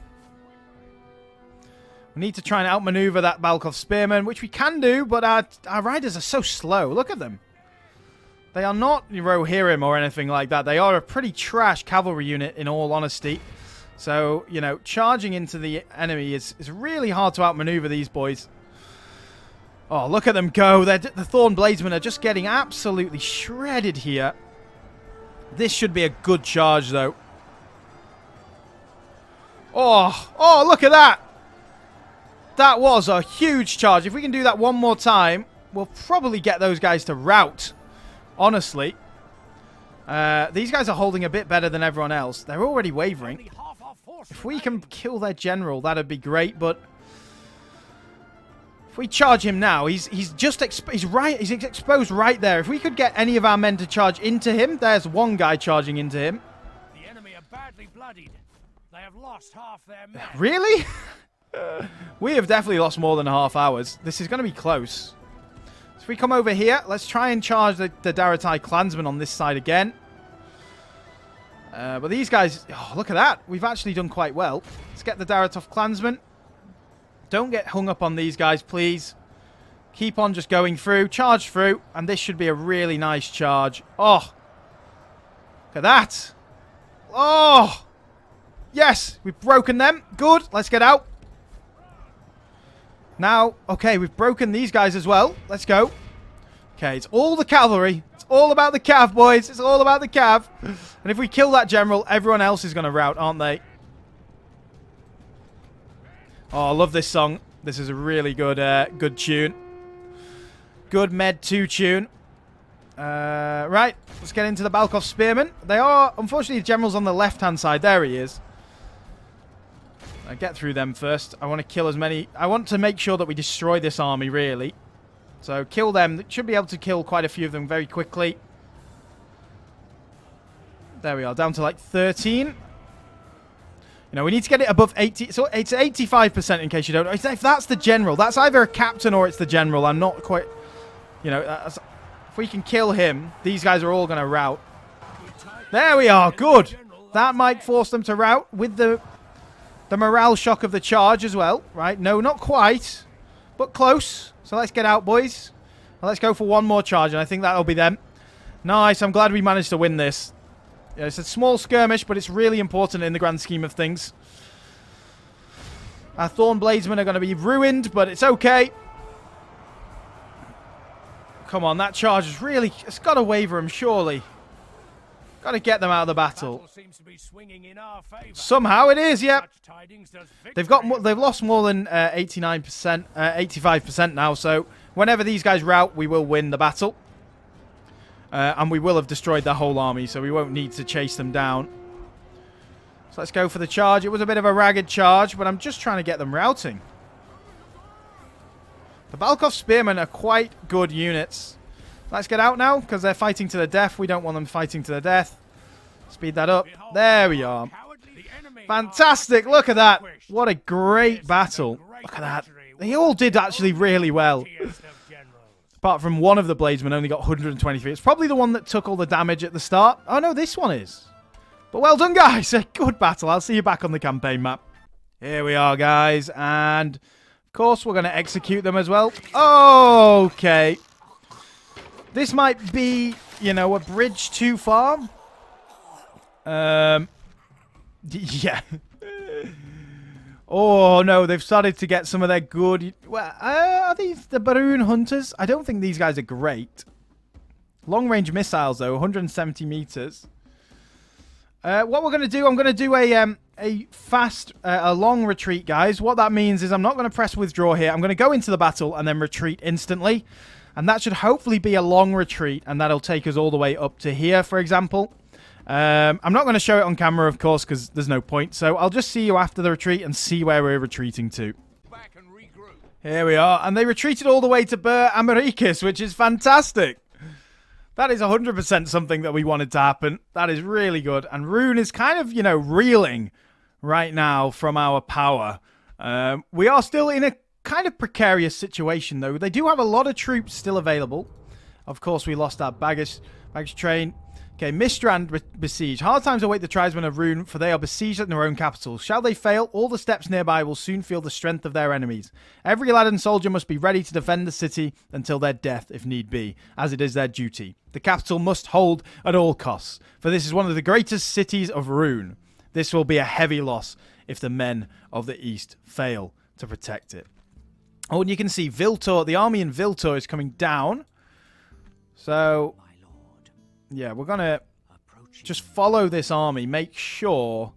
We need to try and outmaneuver that Balkov Spearman, which we can do, but our, our riders are so slow. Look at them. They are not Rohirrim or anything like that. They are a pretty trash cavalry unit, in all honesty. So, you know, charging into the enemy is, is really hard to outmaneuver these boys. Oh, look at them go. They're, the Thorn Bladesmen are just getting absolutely shredded here. This should be a good charge, though. Oh, oh, look at that. That was a huge charge. If we can do that one more time, we'll probably get those guys to rout. Honestly. Uh, these guys are holding a bit better than everyone else. They're already wavering. only half our force If we can kill their general, that'd be great, but... If we charge him now, he's he's just exp- he's right he's exposed right there. If we could get any of our men to charge into him, there's one guy charging into him. The enemy are badly bloodied. They have lost half their men. Really? [LAUGHS] we have definitely lost more than half hours. This is going to be close. So if we come over here, let's try and charge the, the Daratai clansmen on this side again. Uh, but these guys, oh, look at that. We've actually done quite well. Let's get the Daratai clansmen. Don't get hung up on these guys, please. Keep on just going through. Charge through. And this should be a really nice charge. Oh. Look at that. Oh. Yes. We've broken them. Good. Let's get out. Now, okay, we've broken these guys as well. Let's go. Okay, it's all the cavalry. It's all about the cav, boys. It's all about the cav. And if we kill that general, everyone else is going to rout, aren't they? Oh, I love this song. This is a really good uh, good tune. Good Med 2 tune. Uh, right, let's get into the Balkov Spearmen. They are, unfortunately, the general's on the left-hand side. There he is. I get through them first. I want to kill as many... I want to make sure that we destroy this army, really. So, kill them. Should be able to kill quite a few of them very quickly. There we are, down to like 13. Know, we need to get it above 80. So it's 85% in case you don't know. If that's the general, that's either a captain or it's the general. I'm not quite, you know, if we can kill him, these guys are all going to rout. There we are. Good. That might force them to rout with the the morale shock of the charge as well, right? No, not quite, but close. So let's get out, boys. Let's go for one more charge, and I think that'll be them. Nice. I'm glad we managed to win this. Yeah, it's a small skirmish, but it's really important in the grand scheme of things. Our Thorn Bladesmen are going to be ruined, but it's okay. Come on, that charge is really... It's got to waver them, surely. Got to get them out of the battle. Battle seems to be swinging in our favor. Somehow it is, yep. Such tidings does They've got they've lost more than uh, 89%, uh, 85% now. So whenever these guys rout, we will win the battle. Uh, and we will have destroyed their whole army, so we won't need to chase them down. So let's go for the charge. It was a bit of a ragged charge, but I'm just trying to get them routing. The Balkov Spearmen are quite good units. Let's get out now, because they're fighting to the death. We don't want them fighting to the death. Speed that up. There we are. Fantastic! Look at that! What a great battle. Look at that. They all did actually really well. Apart from one of the Bladesmen only got 123. It's probably the one that took all the damage at the start. Oh no, this one is. But well done, guys. [LAUGHS] A good battle. I'll see you back on the campaign map. Here we are, guys. And, of course, we're going to execute them as well. Okay. This might be, you know, a bridge too far. Um, [LAUGHS] yeah. Oh no, they've started to get some of their good. Well, uh, are these the Baroon Hunters? I don't think these guys are great. Long range missiles though, 170 meters. Uh, what we're going to do, I'm going to do a um, a fast, uh, a long retreat, guys. What that means is I'm not going to press withdraw here. I'm going to go into the battle and then retreat instantly. And that should hopefully be a long retreat, and that'll take us all the way up to here, for example. Um, I'm not going to show it on camera, of course, because there's no point. So I'll just see you after the retreat and see where we're retreating to. Here we are. And they retreated all the way to Bur Americus, which is fantastic. That is 100% something that we wanted to happen. That is really good. And Rhun is kind of, you know, reeling right now from our power. Um, we are still in a kind of precarious situation, though. They do have a lot of troops still available. Of course, we lost our baggage, baggage train. Okay, Mistrand be- besieged. Hard times await the tribesmen of Rhun, for they are besieged in their own capital. Shall they fail, all the steps nearby will soon feel the strength of their enemies. Every lad and soldier must be ready to defend the city until their death, if need be, as it is their duty. The capital must hold at all costs, for this is one of the greatest cities of Rhun. This will be a heavy loss if the men of the East fail to protect it. Oh, and you can see Viltor, the army in Viltor is coming down. So, yeah, we're going to just follow this army. Make sure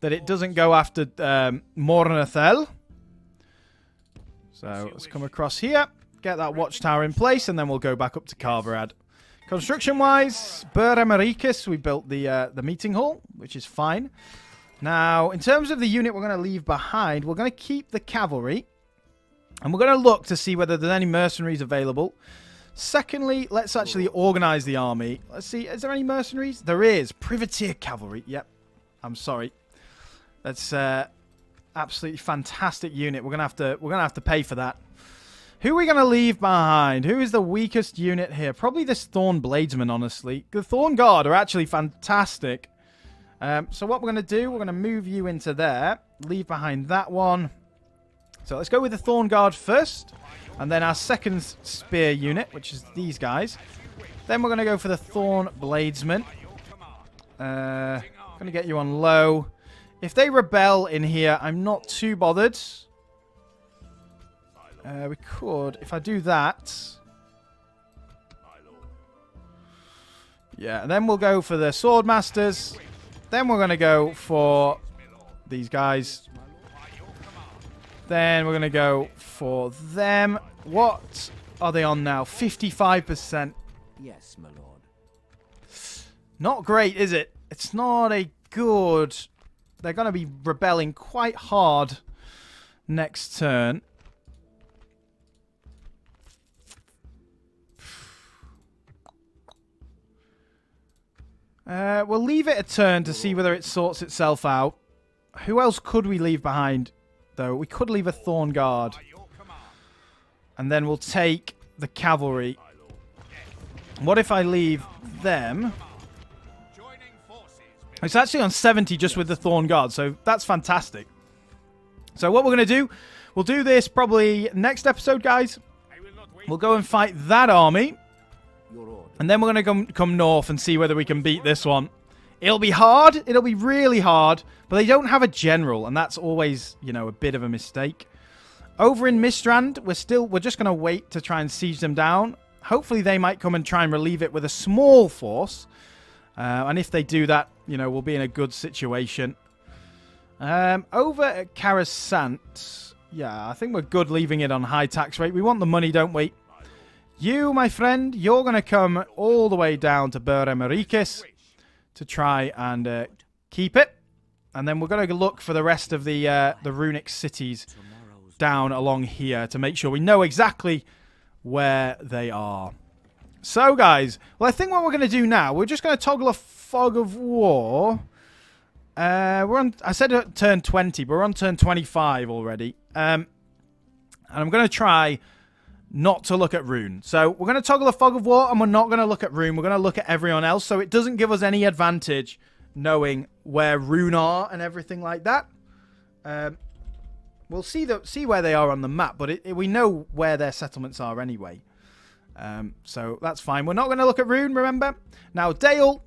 that it doesn't go after um, Mornadhel. So let's come across here, get that watchtower in place, and then we'll go back up to Carverad. Construction-wise, Bur Americus, we built the uh, the meeting hall, which is fine. Now, in terms of the unit we're going to leave behind, we're going to keep the cavalry. And we're going to look to see whether there's any mercenaries available. Secondly, let's actually organize the army. Let's see, is there any mercenaries? There is. Privateer cavalry. Yep. I'm sorry. That's uh, absolutely fantastic unit. We're gonna have to we're gonna have to pay for that. Who are we gonna leave behind? Who is the weakest unit here? Probably this Thorn Bladesman, honestly. The Thorn Guard are actually fantastic. Um, so what we're gonna do, we're gonna move you into there. Leave behind that one. So let's go with the Thorn Guard first. And then our second spear unit, which is these guys. Then we're going to go for the Thorn Bladesman. Uh, going to get you on low. If they rebel in here, I'm not too bothered. Uh, we could, if I do that. Yeah, and then we'll go for the Swordmasters. Then we're going to go for these guys. Then we're going to go for them. What are they on now? 55%. Yes, my lord. Not great, is it? It's not a good... They're going to be rebelling quite hard next turn. Uh, we'll leave it a turn to see whether it sorts itself out. Who else could we leave behind, though? We could leave a Thorn Guard. And then we'll take the cavalry. What if I leave them? It's actually on 70 just with the Thorn Guard, so that's fantastic. So what we're going to do, we'll do this probably next episode, guys. We'll go and fight that army. And then we're going to come, come north and see whether we can beat this one. It'll be hard. It'll be really hard. But they don't have a general, and that's always, you know, a bit of a mistake. Over in Mistrand, we're still we're just going to wait to try and siege them down. Hopefully they might come and try and relieve it with a small force. Uh, and if they do that, you know, we'll be in a good situation. Um, over at Karasant, yeah, I think we're good leaving it on high tax rate. We want the money, don't we? You, my friend, you're going to come all the way down to Bur Emericus to try and uh, keep it. And then we're going to look for the rest of the uh, the runic cities down along here to make sure we know exactly where they are. So, guys, well, I think what we're going to do now, we're just going to toggle a fog of war. Uh, we're on. I said turn 20, but we're on turn 25 already. Um, and I'm going to try not to look at Rhun. So we're going to toggle a Fog of War, and we're not going to look at Rhun. We're going to look at everyone else, so it doesn't give us any advantage knowing where Rhun are and everything like that. Um, we'll see the, see where they are on the map, but it, it, we know where their settlements are anyway. Um, so that's fine. We're not going to look at Rhun, remember? Now, Dale,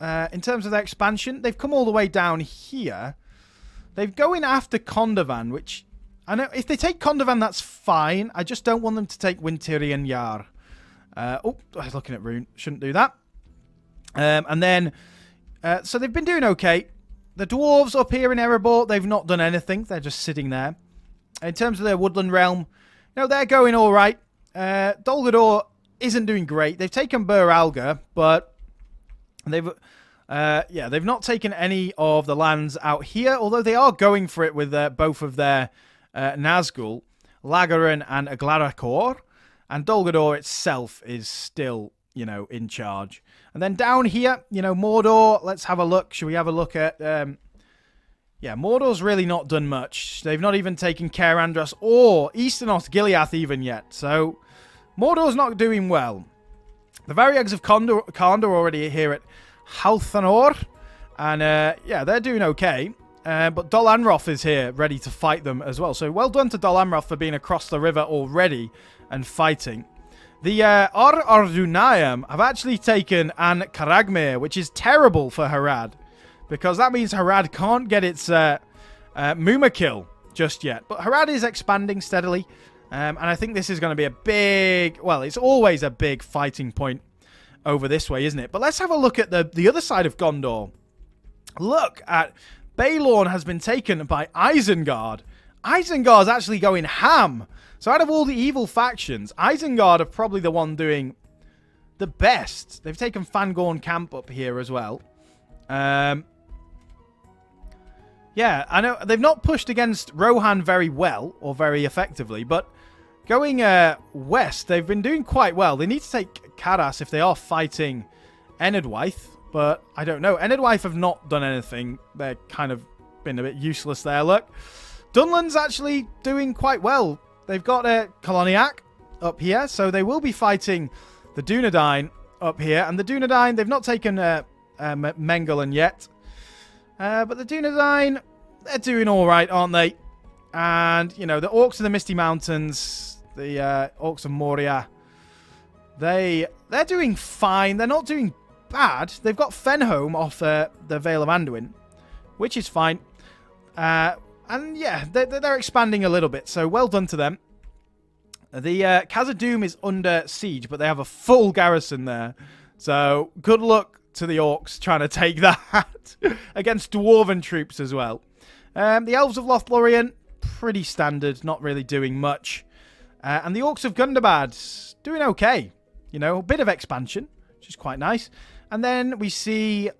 uh, in terms of their expansion, they've come all the way down here. They're going after Kondovan, which I know if they take Kondovan, that's fine. I just don't want them to take Wintirian Yar. Uh, oh, I was looking at Rhun. Shouldn't do that. Um, and then, uh, so they've been doing okay. The dwarves up here in Erebor, they've not done anything. They're just sitting there. In terms of their woodland realm, know, they're going all right. Uh, Dol Guldur isn't doing great. They've taken Bur Alga, but they've, uh, yeah, they've not taken any of the lands out here. Although they are going for it with uh, both of their uh, Nazgul, Lagaran, and Aglarakor. And Dol Guldur itself is still, you know, in charge. And then down here, you know, Mordor, let's have a look. Should we have a look at... Um, yeah, Mordor's really not done much. They've not even taken Cair-Andros or Eastern Osgiliath even yet. So, Mordor's not doing well. The Variags of Condor, Condor already here at Halthanor. And, uh, yeah, they're doing okay. Uh, but Dol Amroth is here, ready to fight them as well. So well done to Dol Amroth for being across the river already and fighting. The uh, Ar Ardunayam have actually taken An Karagmir, which is terrible for Harad. Because that means Harad can't get its uh, uh, Mûmakil just yet. But Harad is expanding steadily. Um, and I think this is going to be a big... Well, it's always a big fighting point over this way, isn't it? But let's have a look at the, the other side of Gondor. Look at Balorn has been taken by Isengard. Isengard's actually going ham. So out of all the evil factions, Isengard are probably the one doing the best. They've taken Fangorn Camp up here as well. Um, yeah, I know they've not pushed against Rohan very well or very effectively, but going uh, west, they've been doing quite well. They need to take Karas if they are fighting Enedwaith, but I don't know. Enedwaith have not done anything. They're kind of been a bit useless there. Look, Dunland's actually doing quite well. They've got a Koloniak up here, so they will be fighting the Dunedain up here. And the Dunedain, they've not taken uh, uh, Mengelon yet. Uh, but the Dunedain, they're doing all right, aren't they? And, you know, the Orcs of the Misty Mountains, the uh, Orcs of Moria, they, they're doing fine. They're not doing bad. They've got Fenhome off uh, the Vale of Anduin, which is fine. Uh, and yeah, they're, they're expanding a little bit, so well done to them. The uh, Khazad-dûm is under siege, but they have a full garrison there. So good luck to the Orcs trying to take [LAUGHS] that against Dwarven troops as well. Um, the Elves of Lothlorien, pretty standard, not really doing much. Uh, and the Orcs of Gundabad, doing okay. You know, a bit of expansion, which is quite nice. And then we see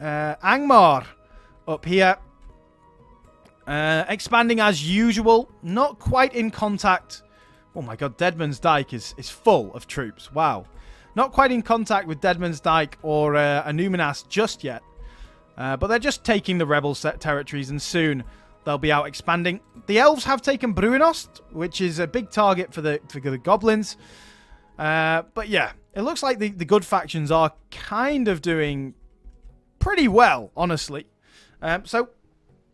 uh, Angmar up here. Uh, expanding as usual, not quite in contact. Oh my god, Deadman's Dyke is, is full of troops. Wow. Not quite in contact with Deadman's Dyke or uh, Annúminas just yet. Uh, but they're just taking the rebel set territories and soon they'll be out expanding. The elves have taken Bruinost, which is a big target for the, for the goblins. Uh, but yeah, it looks like the, the good factions are kind of doing pretty well, honestly. Um, so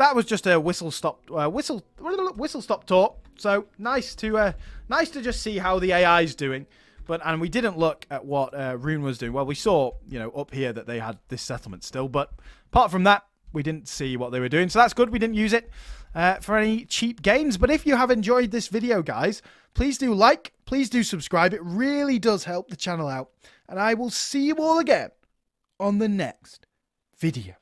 that was just a whistle stop uh, whistle whistle stop talk. So nice to uh, nice to just see how the AI is doing. But and we didn't look at what uh, Rhun was doing. Well, we saw you know up here that they had this settlement still, but apart from that, we didn't see what they were doing. So that's good. We didn't use it uh, for any cheap gains. But if you have enjoyed this video, guys, please do like, please do subscribe. It really does help the channel out. And I will see you all again on the next video.